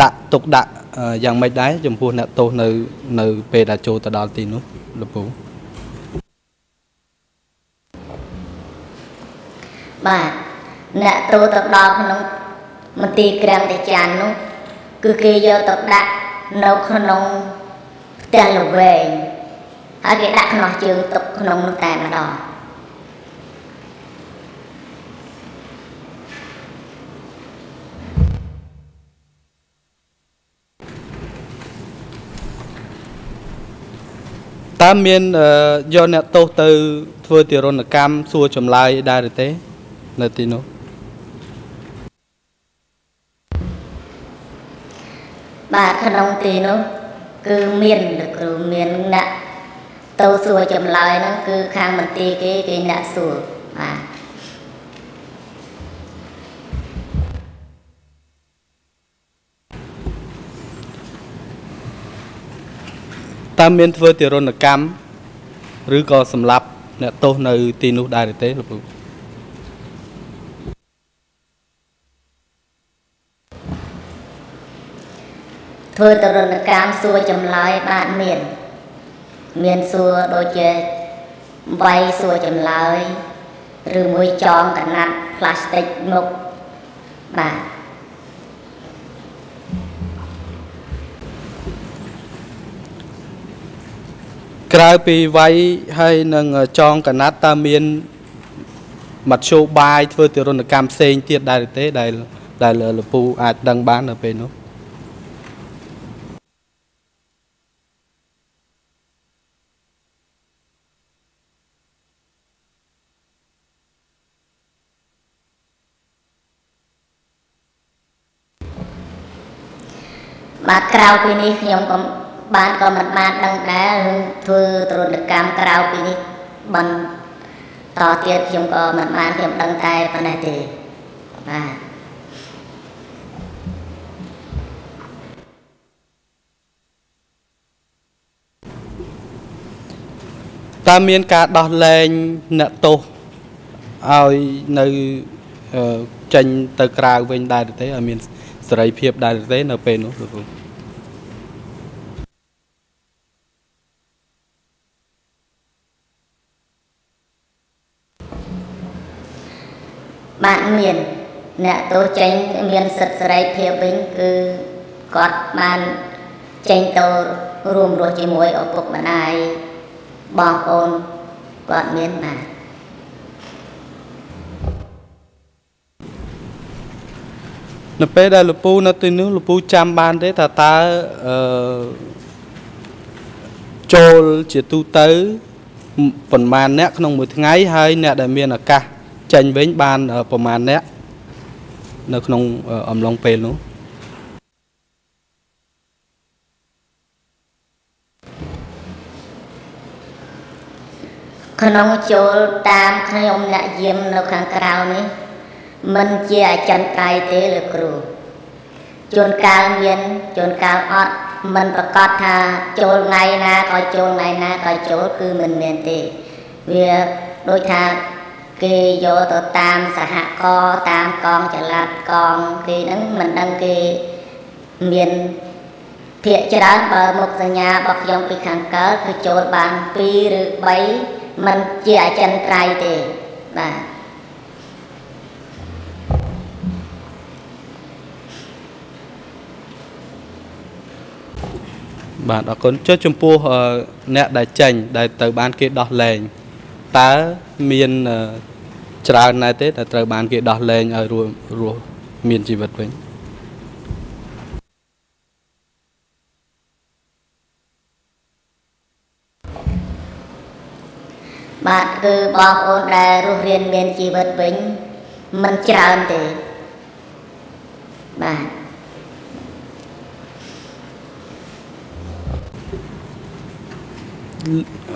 ដាក់ទុកដាក់យ៉ាងម៉េចដែរចំពោះអ្នកទោសនៅនៅពេលដែលចូលទៅដល់ទីនោះលោកពូបាទអ្នកទោសទៅដល់ក្នុងមន្ទីរក្រាំងតាចាននោះគឺគេយកទៅដាក់នៅក្នុងផ្ទះល្វែងហើយគេដាក់ខ្នោះជើងទុកក្នុងនោះតែម្ដង តើមានយកអ្នកទោសទៅ ធ្វើទារុណកម្មសួរចម្លើយដែរទេ នៅទីនោះបាទក្នុងទីនោះគឺមានលោកគ្រូមានអ្នកទៅសួរចម្លើយហ្នឹងគឺខាងមន្ទីរគេគេអ្នកសួរបាទ តើមានធ្វើទារុណកម្មឬក៏សម្លាប់អ្នកទោសនៅទីនោះដែរទេលោកគ្រូធ្វើទរណកម្មសួរចម្លើយបានមាន មានសួរដូចជាវៃសួរចម្លើយ ឬមួយចងកណាត់ផ្លាស្ទិកមុខបាទ ក្រៅពីវាយហើយនឹងចងកណាត់តើមានមធ្យោបាយធ្វើទរណកម្មផ្សេងទៀតដែរទេដែលដែលលពូអាចដឹងបាននៅពេលនោះបាទក្រៅពីនេះខ្ញុំក៏ បានក៏មិនបានដឹងដែរធ្វើទរណកម្មក្រៅពីនេះបន្តទៀតខ្ញុំក៏មិនបានខ្ញុំដឹងតែប៉ុណ្ណេះទេបាទតើមានការដោះលែងអ្នកទោសឲ្យនៅចេញទៅក្រៅវិញដែរទេឲ្យមានសេរីភាពដែរទេនៅពេលនោះលោកគ្រូ បាទមានអ្នកទោសចេញមានសិទ្ធិសេរីភាពវិញគឺគាត់បានចេញទៅរួមរស់ជាមួយឪពុកម្ដាយបងប្អូនគាត់មានបាទនៅពេលដែលលពូនៅទីនោះលពូចាំបានទេថាតើអឺចូលជាទូទៅប្រមាណអ្នកក្នុងមួយថ្ងៃហើយអ្នកដែលមានឱកាស ចេញវិញបានប្រមាណអ្នកនៅក្នុងអំឡុងពេលនោះក្នុងចូលតាមខ្ញុំអ្នកយាមនៅខាងក្រៅនេះមិនជាអចិន្ត្រៃយ៍ទេលោកគ្រូជួនកាលមានជួនកាលអត់មិនប្រកាសថាចូលថ្ងៃណាក៏ចូលថ្ងៃណាក៏ចូលគឺមិនមានទេវាដូចថា គេយកទៅតាមសហគរតាមកងចល័តកងគេហ្នឹងមិនដឹងគេមានភាកច្រើនបើមុខសញ្ញារបស់ខ្ញុំពីខាងកើតគឺចូលបាន2ឬ3មិនជាអចិន្ត្រៃយ៍ទេបាទបាទអរគុណចុះចំពោះអ្នកដែលចេញដែលទៅបានគេដោះលែង តើមានច្រើនដែរទេដែលត្រូវបានគេដោះលែងឲ្យរស់រស់មានជីវិតវិញបាទគឺបងប្អូនដែលរស់រៀនមានជីវិតវិញមិនច្រើនទេបាទ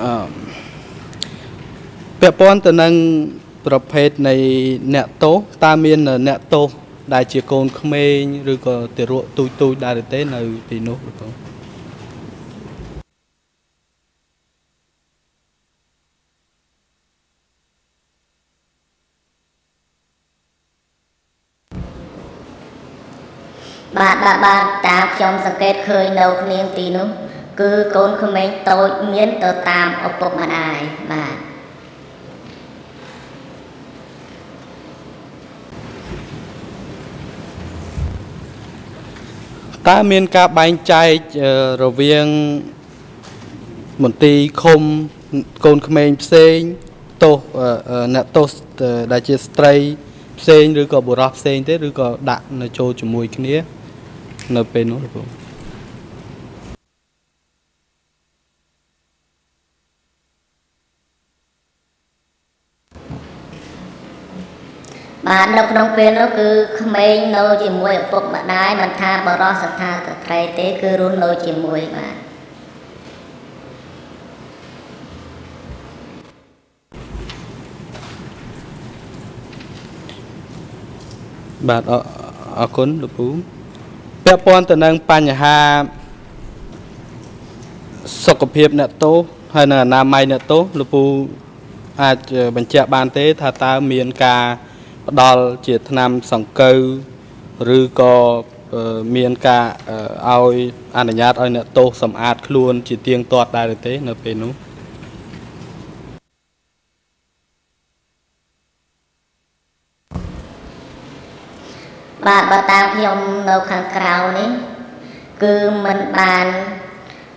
អឺ ពាក់ព័ន្ធទៅនឹងប្រភេទនៃអ្នកទោសតើមានអ្នកទោសដែលជាកូនក្មេងឬក៏ទារកទូចទូចដែរទេនៅទីនោះឬក៏បាទបាទបាទតាមខ្ញុំសង្កេតឃើញនៅគ្នាទីនោះគឺកូនក្មេងតូចមានទៅតាមឪពុកម្ដាយបាទ តើមានការបែងចែករវាងមន្ទីរឃុំកូនក្មេងផ្សេងទោសអ្នកទោសដែលជាស្ត្រីផ្សេងឬក៏បុរសផ្សេងទេឬក៏ដាក់នៅចូលជាមួយគ្នា នៅពេលនោះលោកគ្រូ បាទនៅក្នុងពេលនោះគឺក្មេងនៅជាមួយឪពុកម្ដាយមិនថាបរោះស្ថាស្ត្រីទេ គឺរស់នៅជាមួយបាទបាទអរគុណលោកពូពាក់ព័ន្ធទៅនឹងបញ្ហាសុខភាពអ្នកទោសហើយនិងអនាម័យអ្នកទោសលោកពូអាចបញ្ជាក់បានទេ ថាតើមានការ ផ្ដល់ជាថ្នាំសង្កូវឬក៏ មានការឲ្យអនុញ្ញាតឲ្យអ្នកទោសសម្អាតខ្លួន ជាទៀងទាត់ដែរទេ នៅពេលនោះបាទបើតាមខ្ញុំនៅខាងក្រៅនេះគឺมันបាន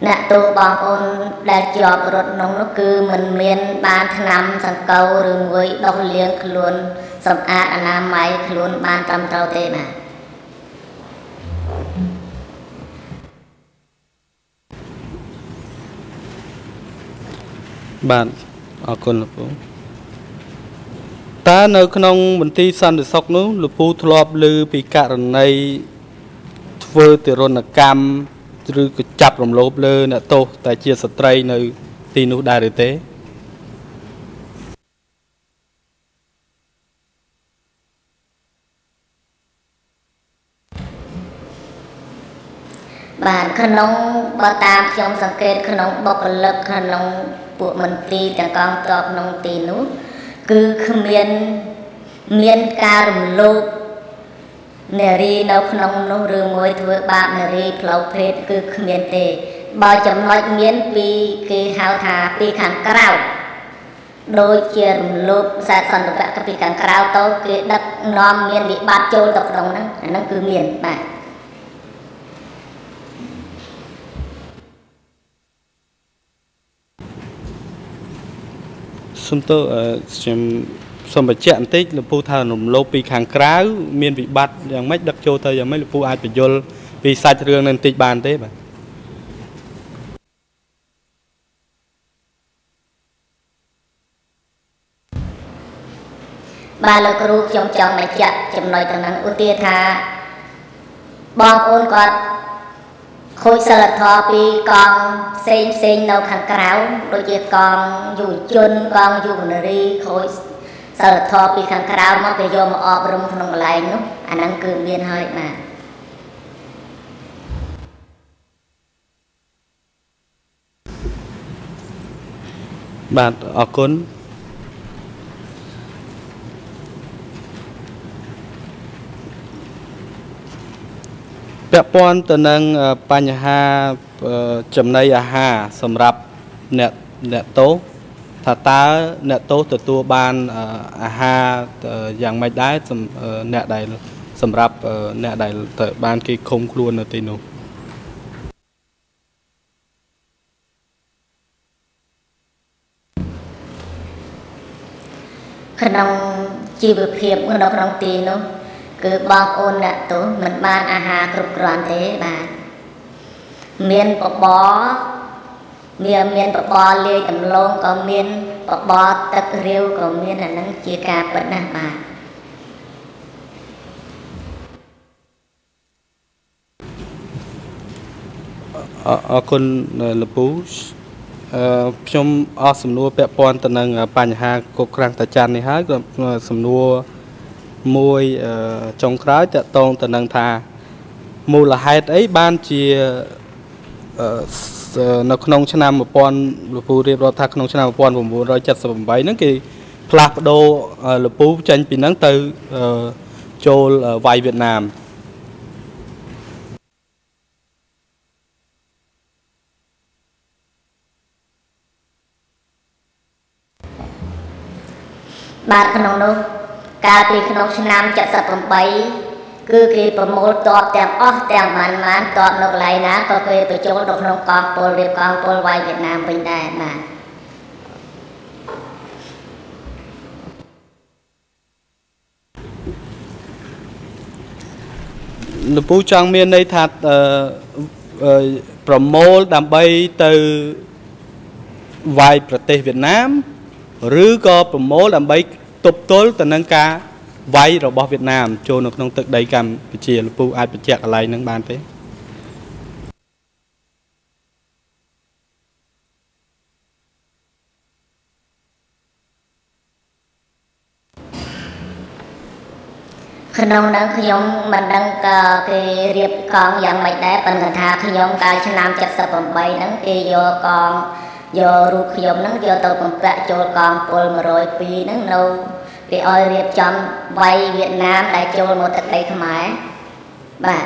អ្នកទោសបងប្អូនដែលជាប់រត់ក្នុងនោះគឺมันមានបានថ្នាំសង្កូវឬមួយដុសលាងខ្លួន សម្អាតអនាម័យខ្លួនបានត្រឹមត្រូវទេបាទបាទអរគុណលោកពូតើនៅក្នុងមន្ទីរសន្តិសុខនោះលោកពូធ្លាប់ឮពីករណីធ្វើទរណកម្មឬក៏ចាប់រំលោភលើអ្នកទោសតែជាស្ត្រីនៅទីនោះដែរឬទេ បាទក្នុងបើតាមខ្ញុំសង្កេតក្នុងបុគ្គលិកក្នុងពួកមន្ទីរទាំងកងទ័ពក្នុងទីនោះគឺគ្មានមានការរំលោភនារីនៅក្នុងនោះឬមួយធ្វើបាបនារីផ្លូវភេទគឺគ្មានទេបើចំណុចមានពីគេហៅថាពីខាងក្រៅដូចជារំលោភសាសន្តិវៈពីខាងក្រៅទៅគេដឹកនាំមានវិបត្តិចូលទៅក្នុងហ្នឹងអាហ្នឹងគឺមានបាទ សុំទោសខ្ញុំសូមបញ្ជាក់បន្តិចលោកពូថារំលោភពីខាងក្រៅមានវិបត្តិយ៉ាងម៉េចដឹកចូលទៅយ៉ាងម៉េចលោកពូអាចបញ្យល់ពីសាច់រឿងនេះបន្តិចបានទេបាទបាទលោកគ្រូខ្ញុំចង់បញ្ជាក់ចំណុចទាំងហ្នឹងឧទាហរណ៍ថាបងប្អូនគាត់ ខូចសិលធម៌ពីកងផ្សេងផ្សេងនៅខាងក្រៅដូចជាកងយុវជនកងយុវនារីខូចសិលធម៌ពីខាងក្រៅមកគេយកមកអប់រំក្នុងកន្លែងនោះអាហ្នឹងគឺមានហើយបាទបាទអរគុណ ពាក់ព័ន្ធទៅនឹងបញ្ហាចំណីអាហារសម្រាប់អ្នកអ្នកទោសថាតើអ្នកទោសទទួលបានអាហារយ៉ាងម៉េចដែរអ្នកដែលសម្រាប់អ្នកដែលទៅបានគេឃុំខ្លួននៅទីនោះក្នុងជីវភាពនៅក្នុងទីនោះ គឺបងប្អូនអ្នកទោសមិនបានអាហារគ្រប់គ្រាន់ទេបាទមានបបរមានមានបបរលាយដំឡូងក៏មានបបរទឹករាវក៏មានអានឹងជាការពិតណាស់បាទអរគុណលពូអឺខ្ញុំអស់សំណួរពាក់ព័ន្ធទៅនឹងបញ្ហាគប់ក្រាំងតាចាន់នេះហើយក៏សំណួរ មួយចុងក្រោយតកតងទៅនឹងថាមូលហេតុអីបានជានៅក្នុងឆ្នាំ1000លពូរៀបរាប់ថាក្នុងឆ្នាំ1978ហ្នឹងគេផ្លាស់ប្ដូរលពូចេញពីហ្នឹងទៅចូលវាយវៀតណាមបាទក្នុងនោះ កាលពីក្នុងឆ្នាំ78គឺគេប្រមូលតបទាំងអស់ទាំងបានបានតបនៅកន្លែងណាក៏គេបញ្ចូលទៅក្នុងកងពលរៀបកងពលវាយវៀតណាមវិញដែរបាទលពូចង់មានន័យថាប្រមូលដើម្បីទៅវាយប្រទេសវៀតណាម ឬក៏ប្រមូលដើម្បី ទប់ទល់ទៅនឹងការវាយរបស់វៀតណាមចូលនៅក្នុងទឹកដីកម្ពុជាលពូអាចបញ្ជាក់កន្លែងហ្នឹងបានទេក្នុងនោះខ្ញុំមិនដឹងគេរៀបកងយ៉ាងម៉េចដែរប៉ុន្តែថាខ្ញុំកាលឆ្នាំ78ហ្នឹងគេយកកង យករូបខ្ញុំហ្នឹងយកទៅបំពាក់ចូលកងពល102ហ្នឹងនៅគេឲ្យរៀបចំវ័យវៀតណាមដែលចូលមកទឹកដីខ្មែរបាទ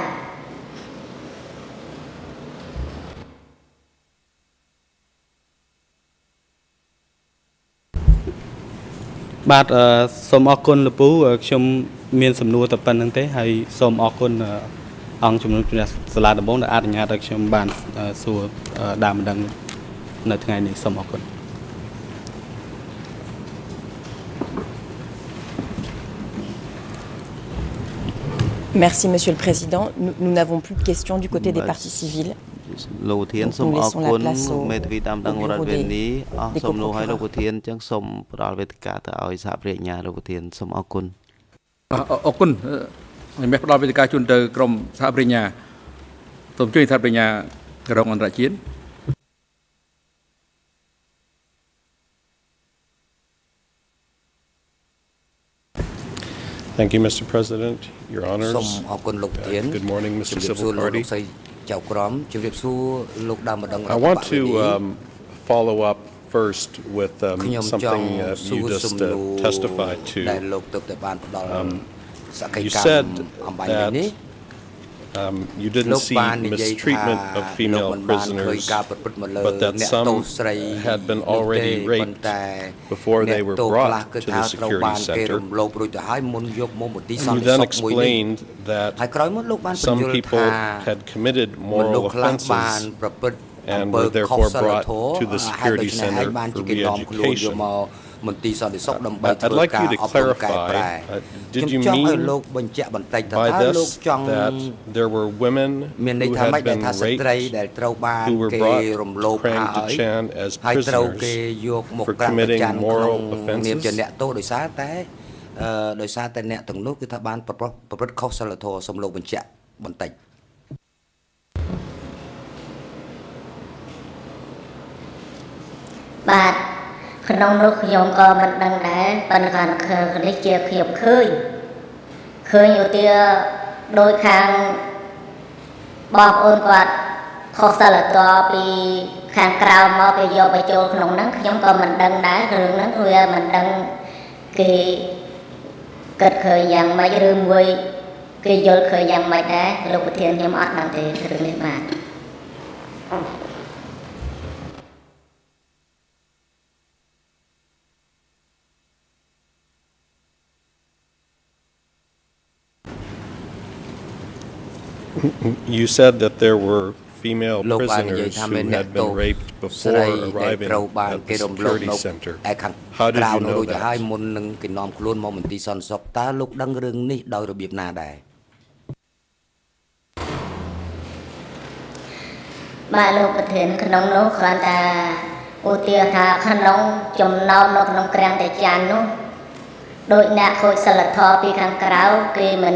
បាទសូមអរគុណលោកពូខ្ញុំមានសំណួរតែប៉ុណ្្នឹងទេហើយសូមអរគុណអង្គជំនុំជម្រះសាលាដំបងដែលអនុញ្ញាតឲ្យខ្ញុំបានសួរដើមម្ដង នៅថ្ងៃនេះសូមអរគុណ Merci, Monsieur le Président. Nous n'avons plus de questions du côté des partis civils. លោកប្រធានសូមអរគុណមេធាវីតាមដងរដ្ឋវេនីអស់សូមលោកឲ្យលោកប្រធានចឹងសូមផ្ដល់វេទិកាទៅឲ្យសហប្រញ្ញាលោកប្រធានសូមអរគុណអរគុណខ្ញុំផ្ដល់វេទិកាជូនទៅក្រុមសហប្រញ្ញាសូមជួយសហប្រញ្ញាក្រុងអន្តរជាតិ Thank you, Mr. President, Your Honors. Uh, good morning, Mr. Civil Party. ចៅក្រមជម្រាបសួរលោកដើមម្ដង I want to um, follow up first with um, something uh, you just uh, testified to. Um, you said that um, You didn't see mistreatment of female prisoners, but that some had been already raped before they were brought to the security center. រំលោភរួចទៅហើយមុនយកមកមន្ទីរសន្ who then explained that some people had committed moral offenses and were therefore brought to the security center for re-education. I'd like you to clarify, uh, did you mean by this that there were women who had been raped who were brought to Krang Dachan as prisoners for committing moral offenses? ដោយសារតែអ្នកទាំងនោះគឺថាបានប្រព្រឹត្តខុសសិលធម៌សូមលោកបញ្ជាក់បន្តិចបាទ ក្នុងនោះខ្ញុំក៏មិនដឹងដែរប៉ុន្តែគាត់នេះជាខ្ញុំឃើញឃើញឧទាដោយខាងបងប្អូនគាត់ខុសសិលធម៌ពីខាងក្រៅមកគេយកបញ្ចូលក្នុងហ្នឹងខ្ញុំក៏មិនដឹងដែររឿងហ្នឹងវាមិនដឹងគេគិតឃើញយ៉ាងម៉េចឬមួយគេយល់ឃើញយ៉ាងម៉េចដែរលោកប្រធានខ្ញុំអត់ដឹងទេរឿងនេះបាទ You said that there were female prisoners who had been raped before arriving at the security center. How did you know that? ហើយមុននឹងគេនាំខ្លួនមកមន្ទីរសន្តិសុខតើលោកដឹងរឿងនេះដោយរបៀបណាដែរបាទលោកប្រធានក្នុងនោះគ្រាន់តែឧទាហរណ៍ថាក្នុងចំណោមនៅក្នុងក្រាំងតាចាននោះដោយអ្នកខូចសិលធម៌ពីខាងក្រៅគេមិន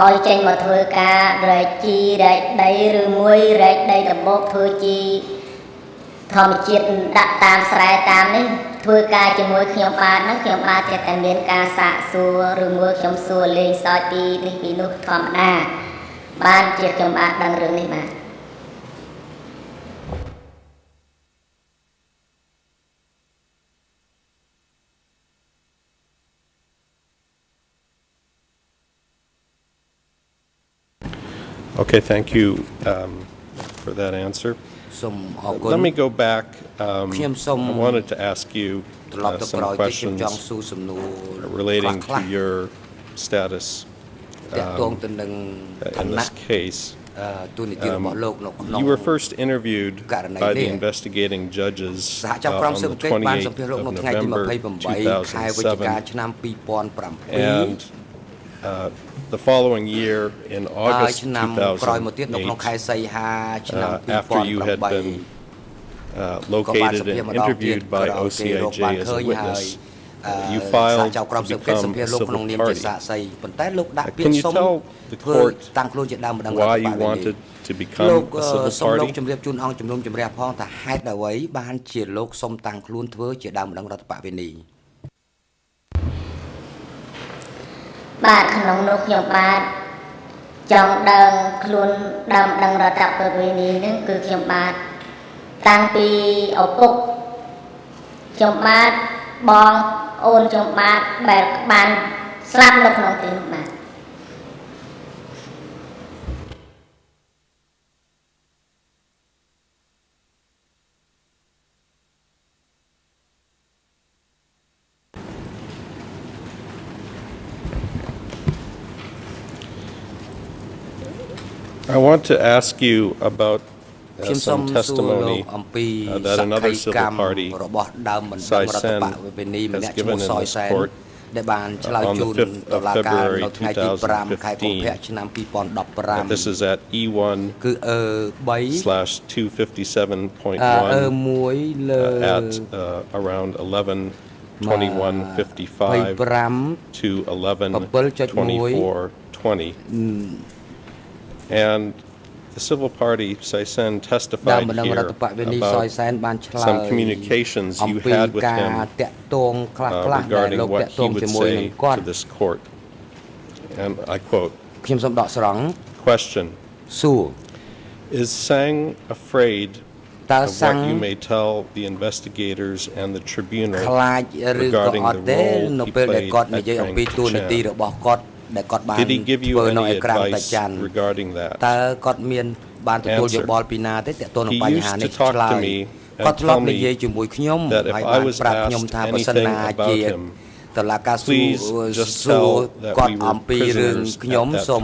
ឲ្យចេញមកធ្វើការរែកជីរែកដីឬមួយរែកដីដំបូកធ្វើជីធម្មជាតិដាក់តាមស្រែតាមនេះធ្វើការជាមួយខ្ញុំបាទហ្នឹងខ្ញុំបាទចេះតែមានការសាកសួរឬមួយខ្ញុំសួរលេងសើចពីនេះពីនោះធម្មតាបានជាខ្ញុំបាទដឹងរឿងនេះបាទ Okay, thank you um, for that answer. Let me go back. Um, I wanted to ask you uh, some questions relating to your status um, in this case. អឺទូនីតិរបស់លោកនៅក្នុង um, You were first interviewed by the investigating judges uh, on the 28th of November 2007 2007 and uh, the following year in August 2008, uh, after you had been uh, located and interviewed by OCIJ as a witness, uh, you filed to become a civil party. Uh, can you tell the court why you wanted to become a civil សូមលោក party? ជម្រាបជូនអង្គជំនុំជម្រះផងថាហេតុអ្វីបានជាលោកសុំតាំងខ្លួនធ្វើជាដើមម្ដងរដ្ឋបវេនី បាទក្នុងនោះខ្ញុំបាទចង់ដឹងខ្លួនដើមដឹងរដ្ឋប្រវេណីនឹងគឺខ្ញុំបាទតាំងពីឪពុកខ្ញុំបាទបងអូនខ្ញុំបាទបែបបានស្លាប់នៅក្នុងទីនោះបាទ I want to ask you about uh, some testimony uh, that another civil party, Sai Sen, has given in this court ដែលបានឆ្លើយជូនតុលាការនៅថ្ងៃទី5ខែកុម្ភៈឆ្នាំ2015 This is at E1 គឺអឺ3 slash 257.1អឺ1លើ at uh, around 11 2155 to 11 24 20 and the civil party Saisen testified here about some communications you had with him uh, regarding what he would say to this court. And I quote, Question. Is Sang afraid of what you may tell the investigators and the tribunal regarding the role he played at Frank ដែលគាត់បានធ្វើនៅអេក្រង់តាច័ន្ទតើគាត់មាន បានទទួលយោបល់ពីណាទេតើតើនឹងបញ្ហានេះឆ្លើយគាត់ធ្លាប់និយាយជាមួយខ្ញុំហើយបានប្រាប់ខ្ញុំថាបើសិនណាជាតឡាកាស៊ូសួរគាត់អំពីរឿងខ្ញុំសូម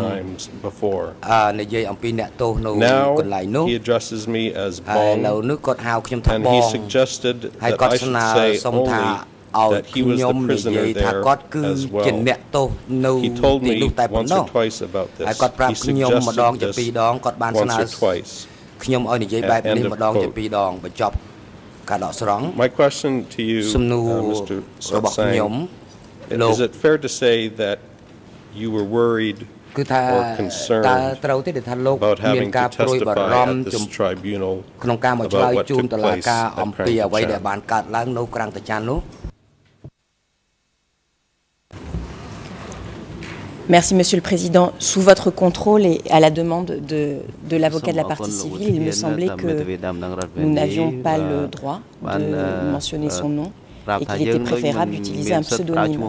អឺនិយាយអំពីអ្នកទោសនៅកន្លែងនោះ he addresses me as ហើយនៅនោះគាត់ហៅខ្ញុំថាបងហើយគាត់ស្នើសុំថា ឲ្យខ្ញុំនិយាយថាគាត់គឺជាអ្នកទោសនៅទីនោះតែប៉ុណ្ណោះហើយគាត់ប្រាប់ខ្ញុំម្ដងជាពីរដងគាត់បានស្នើខ្ញុំឲ្យនិយាយបែបនេះម្ដងជាពីរដងបញ្ចប់ការដកស្រង់ My question to you សំណួររបស់ខ្ញុំ Is it fair to say that you were worried គឺថាតើត្រូវទេដែលថាលោកមានការព្រួយបារម្ភចំក្នុងការមកឆ្លើយជូនតុលាការអំពីអ្វីដែលបានកើតឡើងនៅក្រាំងតាចាន់នោះ Merci, Monsieur le Président. Sous votre contrôle et à la demande de, de l'avocat de la partie civile, il me semblait que nous n'avions pas le droit de mentionner son nom et qu'il était préférable d'utiliser un pseudonyme.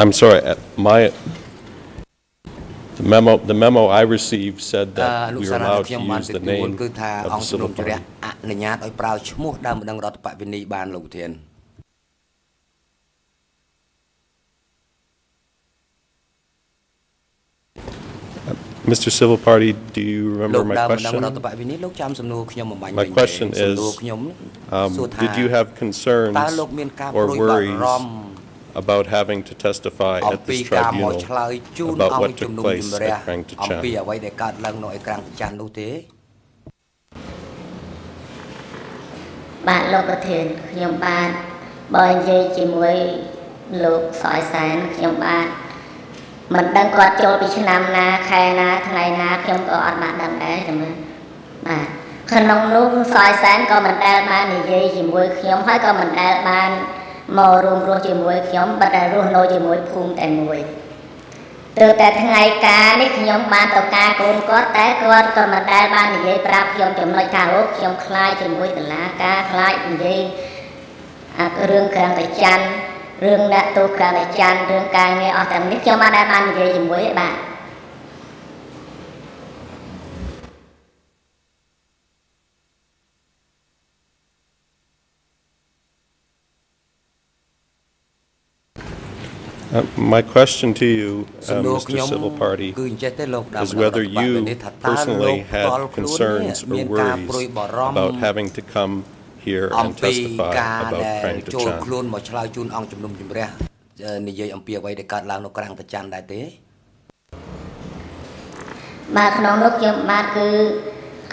I'm sorry, my the memo the memo I received said that we were allowed to use the name of the civil party. អនុញ្ញាតឲ្យប្រើឈ្មោះដើមដឹងរដ្ឋបវេនីបានលោកធាន Mr. Civil Party, do you remember my question? My question is, um, did you have concerns or worries about having to testify at this tribunal about what took place at Krang Tachan. ពីអ្វីដែលកើតឡើងនៅឯក្រាំងតចាន់នោះទេបាទលោកប្រធានខ្ញុំបាទបើនិយាយជាមួយលោកសយសែនខ្ញុំបាទមិនដឹងគាត់ចូលពីឆ្នាំណាខែណាថ្ងៃណាខ្ញុំក៏អត់បានដឹងដែរតែមើលបាទក្នុងនោះសយសែនក៏មិនដែលបាននិយាយជាមួយខ្ញុំហើយក៏មិនដែលបាន មករស់រស់ជាមួយខ្ញុំបិទតែរស់នៅជាមួយភូមិតែមួយទើបតែថ្ងៃការនេះខ្ញុំបានទៅការកូនគាត់តែគាត់ក៏មិនដែលបាននិយាយប្រាប់ខ្ញុំចំណុចថាអូខ្ញុំខ្លាចជាមួយតឡាការខ្លាចនិយាយអារឿងក្រាំងតាច័ន្ទរឿងអ្នកទោសក្រាំងតាច័ន្ទរឿងការងារអស់ទាំងនេះខ្ញុំបានដែលបាននិយាយជាមួយឯបាទ Uh, my question to you, uh, Mr. Civil Party, is whether you personally had concerns or worries about having to come here and testify about Krang Tachan. ខ្លួនមកឆ្លើយជូនអង្គជំនុំជម្រះនិយាយអំពីអ្វីដែលកើតឡើងនៅក្រាំងតាចាន់ដែរទេបាទក្នុងនោះខ្ញុំបាទគឺ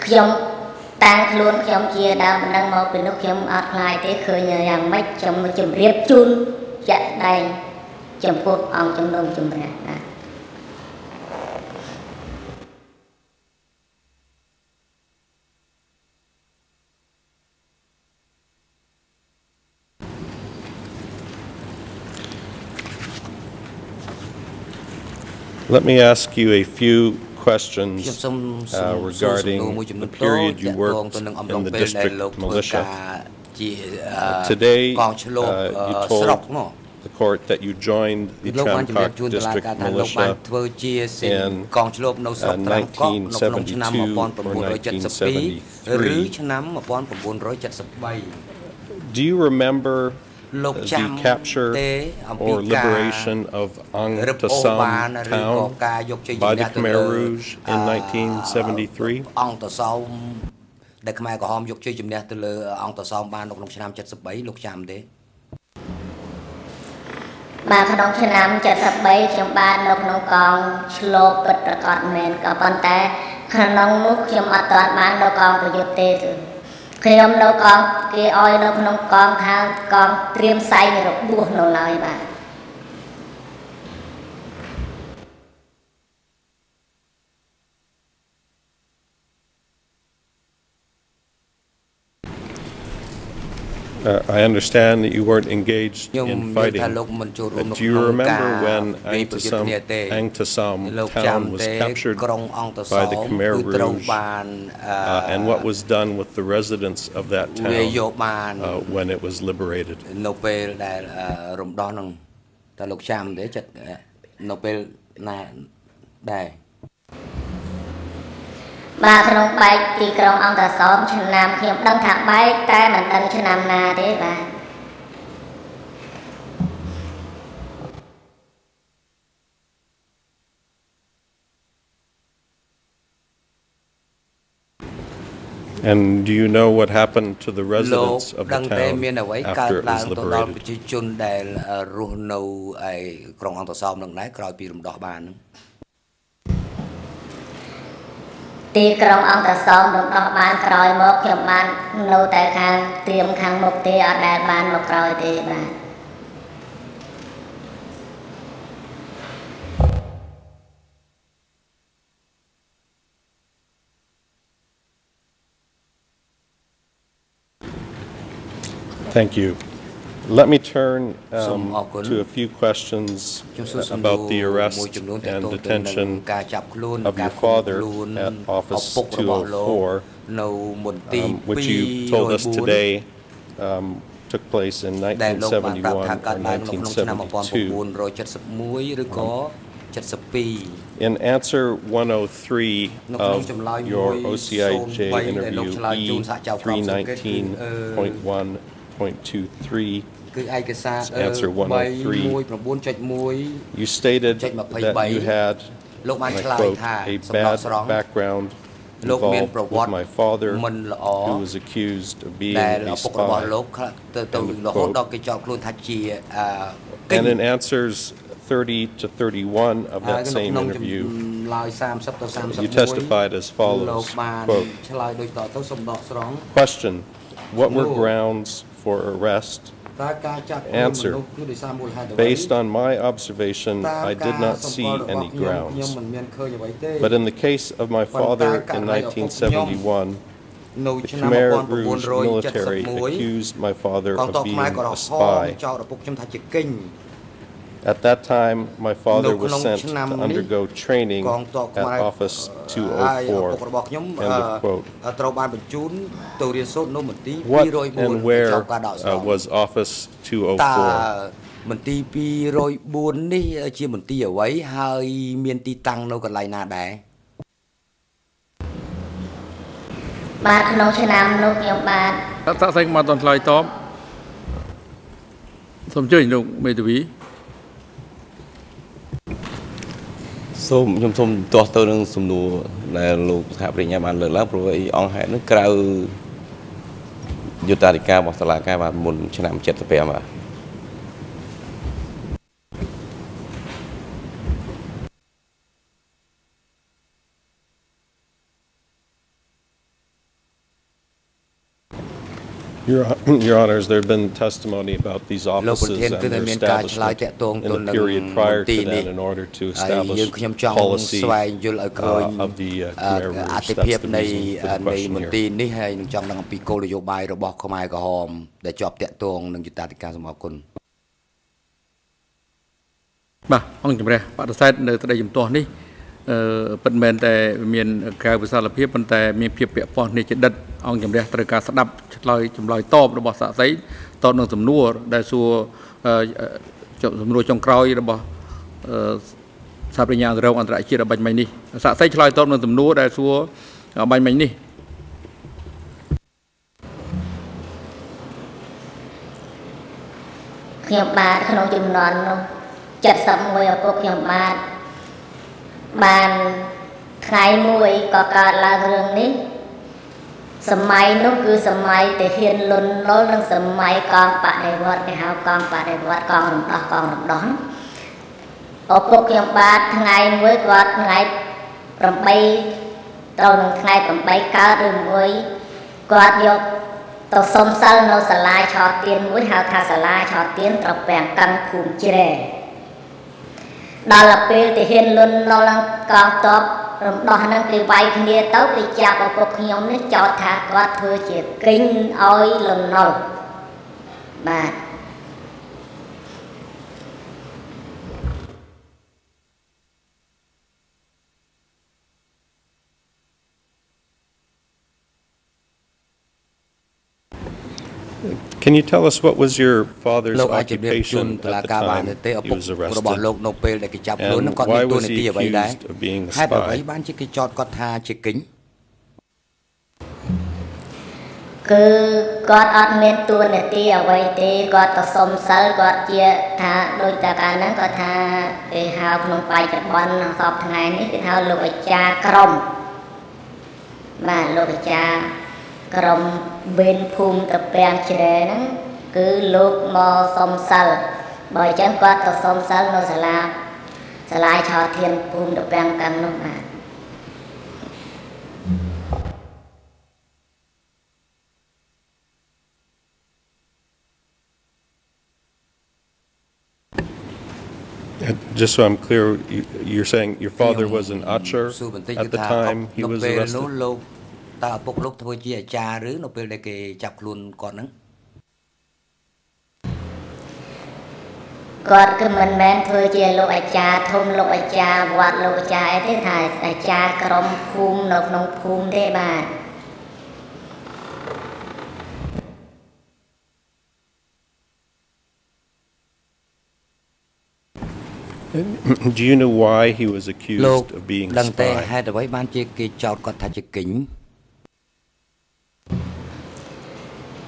ខ្ញុំតាំងខ្លួនខ្ញុំជាដើមបណ្ដឹងមកពីនោះខ្ញុំអត់ខ្លាចទេឃើញយ៉ាងម៉េចខ្ញុំជម្រាបជូនជាក់ដែង ចំពោះអង្គជំនុំជម្រះបាទ Let me ask you a few questions uh, regarding the period you worked in the district militia. Today, uh, you told the court that you joined the Chamkok district militia in uh, 1972 or 1973. Do you remember the capture or liberation of Ang Tasam town by the Khmer Rouge in 1973? ដែលខ្មែរក្រហមយកជ័យជំនះទៅលើអង្គតសោមបាននៅក្នុងឆ្នាំ73លោកចាំទេ បាទក្នុងឆ្នាំ73ខ្ញុំបាននៅក្នុងកងឆ្លូបពិតប្រកបមែនក៏ប៉ុន្តែក្នុងនោះខ្ញុំអត់ទាន់បាននៅកងប្រយុទ្ធទេខ្ញុំនៅកងគេឲ្យនៅក្នុងកងខាងកងត្រៀមសែងរបួសនៅឡើយបាទ Uh, I understand that you weren't engaged in fighting. But do you remember when Angtasam, Angtasam town was captured by the Khmer Rouge uh, and what was done with the residents of that town uh, when it was liberated? នៅពេលដែលរំដោះនឹងតើលោកចាំទេចិត្តនៅពេលណាដែរ បាទក្នុងបែកទីក្រុងអង្គរសោមឆ្នាំខ្ញុំដឹងថាបែកតែមិនដឹងឆ្នាំណាទេបាទ And do you know what happened to the residents of the town after it was liberated? ប្រជាជនដែលរស់នៅឯក្រុងអង្គរសោមនឹងដែរក្រោយពីរំដោះបាននឹង ទីក្រុងអង្គរសមរំដោះបានក្រោយមកខ្ញុំបាននៅតែខាងត្រៀមខាងមុខទេអត់ដែលបានមកក្រោយទេបាទ Thank you. Let me turn um, to a few questions about the arrest and detention of your father at Office 204, um, which you told us today um, took place in 1971 or 1972. In answer 103 of your OCIJ interview E319.1.23, គឺឯកសារ Answer 103 You stated that you had លោកបានឆ្លើយថាសំឡងស្រង់ background With my father who was accused of being a ដែលឪពុករបស់លោកទៅទៅរហូតដល់គេចោទខ្លួនថាជាអឺ And in answers 30 to 31 of that same interview, you testified as follows, quote, Question, what were grounds for arrest? Answer. Based on my observation, I did not see any grounds. But in the case of my father in 1971, the Khmer Rouge military accused my father of being a spy. At that time, my father was sent to undergo training at Office 204. End of quote. What and where uh, was Office 204? មន្ទីរ204នេះជាមន្ទីរអ្វីហើយមានទីតាំងនៅកន្លែងណាដែរបាទក្នុងឆ្នាំនោះខ្ញុំបាទតាក់ស្អែកមកតន់ឆ្លើយតបសូមជួយលោកមេធាវី សូមខ្ញុំសូមទាស់ទៅនឹងសំណួរដែលលោកសហប្រញ្ញាបានលើកឡើងព្រោះអីអង្គហេតុនឹងក្រៅយុត្តាធិការរបស់សាលាការបាទមុនឆ្នាំ75បាទ Your, Your Honors, there have been testimony about these offices and their establishment in the period prior to that in order to establish policy uh, of the uh, Khmer Rouge. That's the reason for the question here. នេះហើយនឹងចង់ដឹងអំពីគោលនយោបាយរបស់ខ្មែរក្រហមដែលជាប់តាក់ទងនឹងយុត្តាធិការសូមអរគុណបាទអង្គជំរះបដិសេធនៅក្តីជំទាស់នេះអឺ ពិតមែនតែមានក្រៅវិសាលភាពប៉ុន្តែមានភាពពាក់ព័ន្ធនេះជាដិតអង្គជំរះត្រូវការស្ដាប់ឆ្លើយចម្លើយតបរបស់សាក់សីតបនឹងសំណួរដែលសួរចសំណួរចុងក្រោយរបស់អឺសាប្រញ្ញាអន្តរងអន្តរជាតិបាញ់មិញនេះសាក់សៃឆ្លើយតបនឹងសំណួរដែលសួរបាញ់មិញនេះខ្ញុំបាទក្នុងចំនួននោះ71ឪពុកខ្ញុំបាទ បានថ្ងៃមួយក៏កើតឡើងរឿងនេះសម័យនោះគឺសម័យទាហានលន់នល់និងសម័យកងបដិវត្តគេហៅកងបដិវត្តកងរំដោះកងរំដោះឪពុកខ្ញុំបាទថ្ងៃមួយគាត់ថ្ងៃ8ត្រូវនឹងថ្ងៃ8កើតឬមួយគាត់យកទៅសុំសិលនៅសាលាឆោទៀនមួយហៅថាសាលាឆោទៀនត្រពាំងកាន់ភូមិជ្រែ ដល់ពេលទាហានលន់នល់កងតបរំដោះនឹងគេវាយគ្នាទៅគេចាប់ឪពុកខ្ញុំនេះចោទថាគាត់ធ្វើជាគិញឲ្យលំណុលបាទ Can you tell us what was your father's occupation at the time he was arrested? របស់លោកនៅពេលដែលគេចាប់ខ្លួននឹងគាត់មានតួនាទីអ្វីដែរហេតុអ្វីបានជាគេចោទគាត់ថាជាគិញគឺគាត់អត់មានតួនាទីអ្វីទេគាត់ទៅសុំសិលគាត់ជាថាដូចតែកាលហ្នឹងគាត់ថាគេហៅក្នុងបច្ចុប្បន្នសពថ្ងៃនេះគេហៅលោកអាចារ្យក្រុមបាទលោកអាចារ្យ ក្រុមបេនភូមិតពាំងជ្រែហ្នឹងគឺលោកមកសុំសិលបើអញ្ចឹងគាត់ទៅសុំសិលនៅសាលាសាលាឆោធានភូមិតពាំងកាំងនោះបាទ Just so I'm clear, you're saying your father was an archer at the time he was arrested? តើឪពុកលោកធ្វើជាអាចារ្យឬនៅពេលដែលគេចាប់ខ្លួនគាត់ហ្នឹងគាត់គឺមិនមែនធ្វើជាលោកអាចារ្យធំលោកអាចារ្យវត្តលោកអាចារ្យអីទេថាអាចារ្យក្រុមភូមិនៅក្នុងភូមិទេបាទ Do you know why he was accused of being a spy ដឹងទេហេតុអ្វីបានជាគេចោទគាត់ថាជាគិញ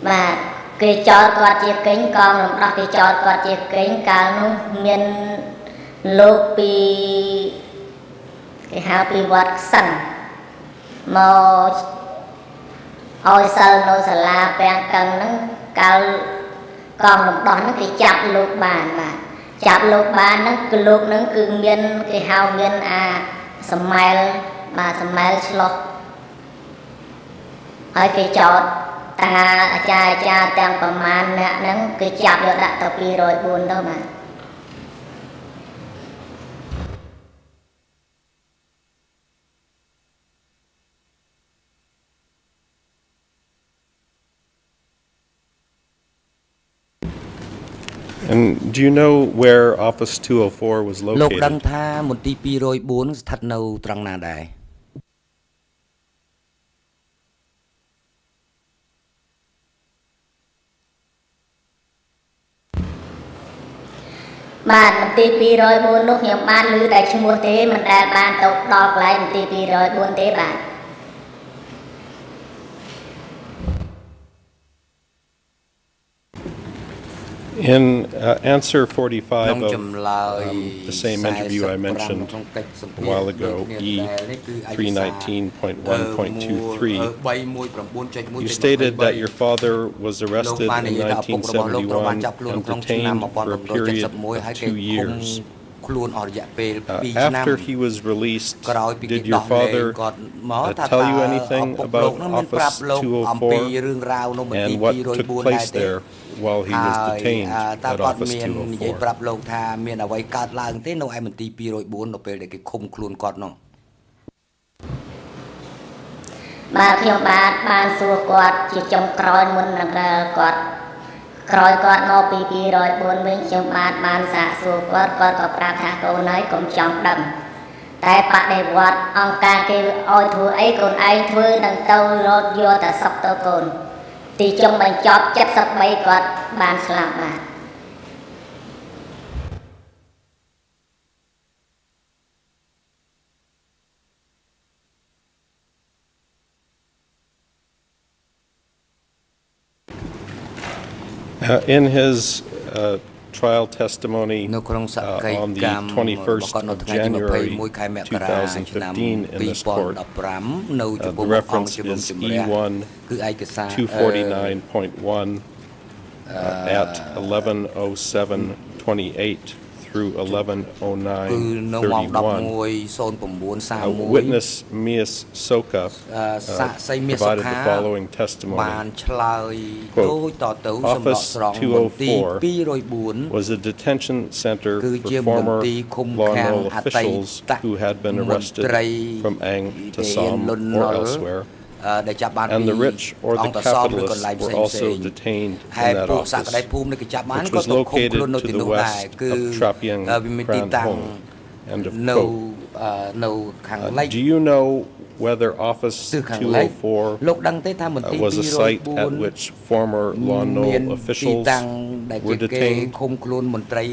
បាទគេចោតគាត់ជាកេងកងរំដោះគេចោតគាត់ជាកេងកាលនោះមានលោកពីគេហៅពីវត្តខ្សិនមកឲ្យសិលនៅសាលាពាំងកឹងហ្នឹងកាលកងរំដោះហ្នឹងគេចាប់លោកបានបាទចាប់លោកបានហ្នឹងគឺលោកហ្នឹងគឺមានគេហៅមានអាសមែលបាទសមែលឆ្លោះ ហើយគេចោតតាអាចារ្យអាចារ្យទាំងប្រមាណអ្នកហ្នឹងគឺចាប់យកដាក់ទៅ204ទៅបាទ And do you know where office 204 was located? លោកដឹងថាមន្ទីរ204ស្ថិតនៅត្រង់ណាដែរ បាទមន្ទីរ204នោះខ្ញុំបានឮតែឈ្មោះទេមិនដែលបានទៅដល់កន្លែងមន្ទីរ204ទេបាទ In uh, answer 45 of um, the same interview I mentioned a while ago, E 319.1.23, you stated that your father was arrested in 1971 and detained for a period of two years. Uh, after he was released, did your father uh, tell you anything about Office 204 and what took place there while he was detained at Office 204? ប្រាប់លោកថាមានអ្វីកើតឡើងទេនៅឯមន្ទីរ204នៅពេលដែលគេឃុំខ្លួនគាត់នោះបាទខ្ញុំបាទបានសួរគាត់ជាចុងក្រោយមុននឹងគាត់ក្រោយគាត់មកពី204វិញខ្ញុំបាទបានសាកសួរគាត់គាត់ក៏ប្រាប់ថាកូនហើយកុំចង់ដឹងតែបដិវត្តអង្គការគេឲ្យធ្វើអីកូនឯងធ្វើនឹងទៅរត់យកតែសុខទៅកូន ti chung bằng chóp chất sắp mấy con? Bàn xa lạc in his uh, trial testimony uh, on the 21st of January 2015 in this court. Uh, the reference is E1 249.1 uh, at 11:07:28 through 1109 Uh, witness Mias Soka uh, provided the following testimony. Quote, Office 204 was a detention center for former law officials who had been arrested from Ang to Som or elsewhere ដែលចាប់បានពីអង្គតសោមឬកន្លែងផ្សេងផ្សេងហើយពួកសក្តិភូមិនៅគេចាប់បានក៏ទៅឃុំខ្លួននៅទីនោះដែរគឺវាមានទីតាំងនៅនៅខាងលិច Do you know whether office 204លោកដឹងទេថាមន្ទីរ was a site at which former Lon Nol officials were detained ឃុំខ្លួនមន្ត្រី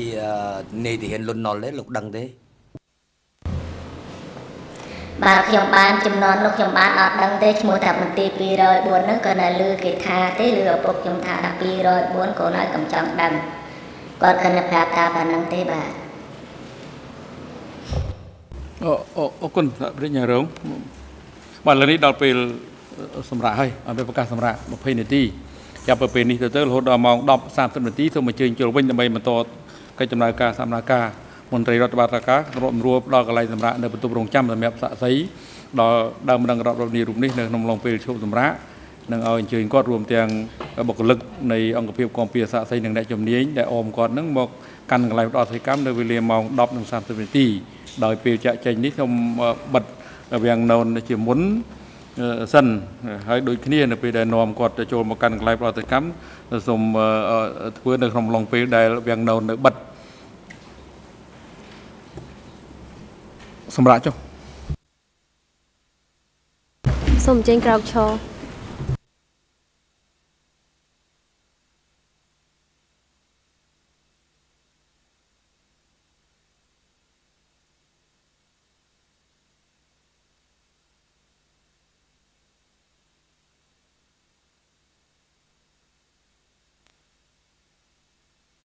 នាយទាហានលុនណុលទេលោកដឹងទេ ខ្ញុំបានចំនួននោះខ្ញុំបានអត់ដឹងទេឈ្មោះថាមន្ទីរ204ហ្នឹងក៏នៅលើគេថាទេឬឪពុកខ្ញុំថាថា204កូនហើយកំចង់ដឹងគាត់គិតប្រាប់ថាប៉ុណ្្នឹងទេបាទអូអរគុណប្រញ្ញារងបាទឥឡូវនេះដល់ពេលសម្រាប់ហើយអត់ប្រកាសសម្រាប់20នាទីចាប់ពីពេលនេះទៅទៅរហូតដល់ម៉ោង10 30នាទីសូមអញ្ជើញចូលវិញដើម្បីបន្តកិច្ចដំណើរការសកម្មភាព មន្ត្រីរដ្ឋបាលការរួមរួបដល់កន្លែងសម្រាប់នៅបន្ទប់រងចាំសម្រាប់សាក់សីដល់ដើមរងរដ្ឋរដ្ឋនីរូបនេះនៅក្នុងឡុងពេលឈប់សម្រាប់នឹងឲ្យអញ្ជើញគាត់រួមទាំងបុគ្គលិកនៃអង្គភាពគាំពៀសាក់សីនិងអ្នកជំនាញដែលអមគាត់នឹងមកកាន់កន្លែងផ្ដោតសកម្មនៅវេលាម៉ោង10:30នាទីដោយពេលចាក់ចែងនេះខ្ញុំបិទវាំងណូនជាមុនសិនហើយដូចគ្នានៅពេលដែលនាំគាត់ទៅចូលមកកាន់កន្លែងប្រតិកម្មសូមធ្វើនៅក្នុងឡុងពេលដែលវាំងណូននៅបិទ សម្រាប់ចុះសូមអញ្ជើញក្រោកឈរ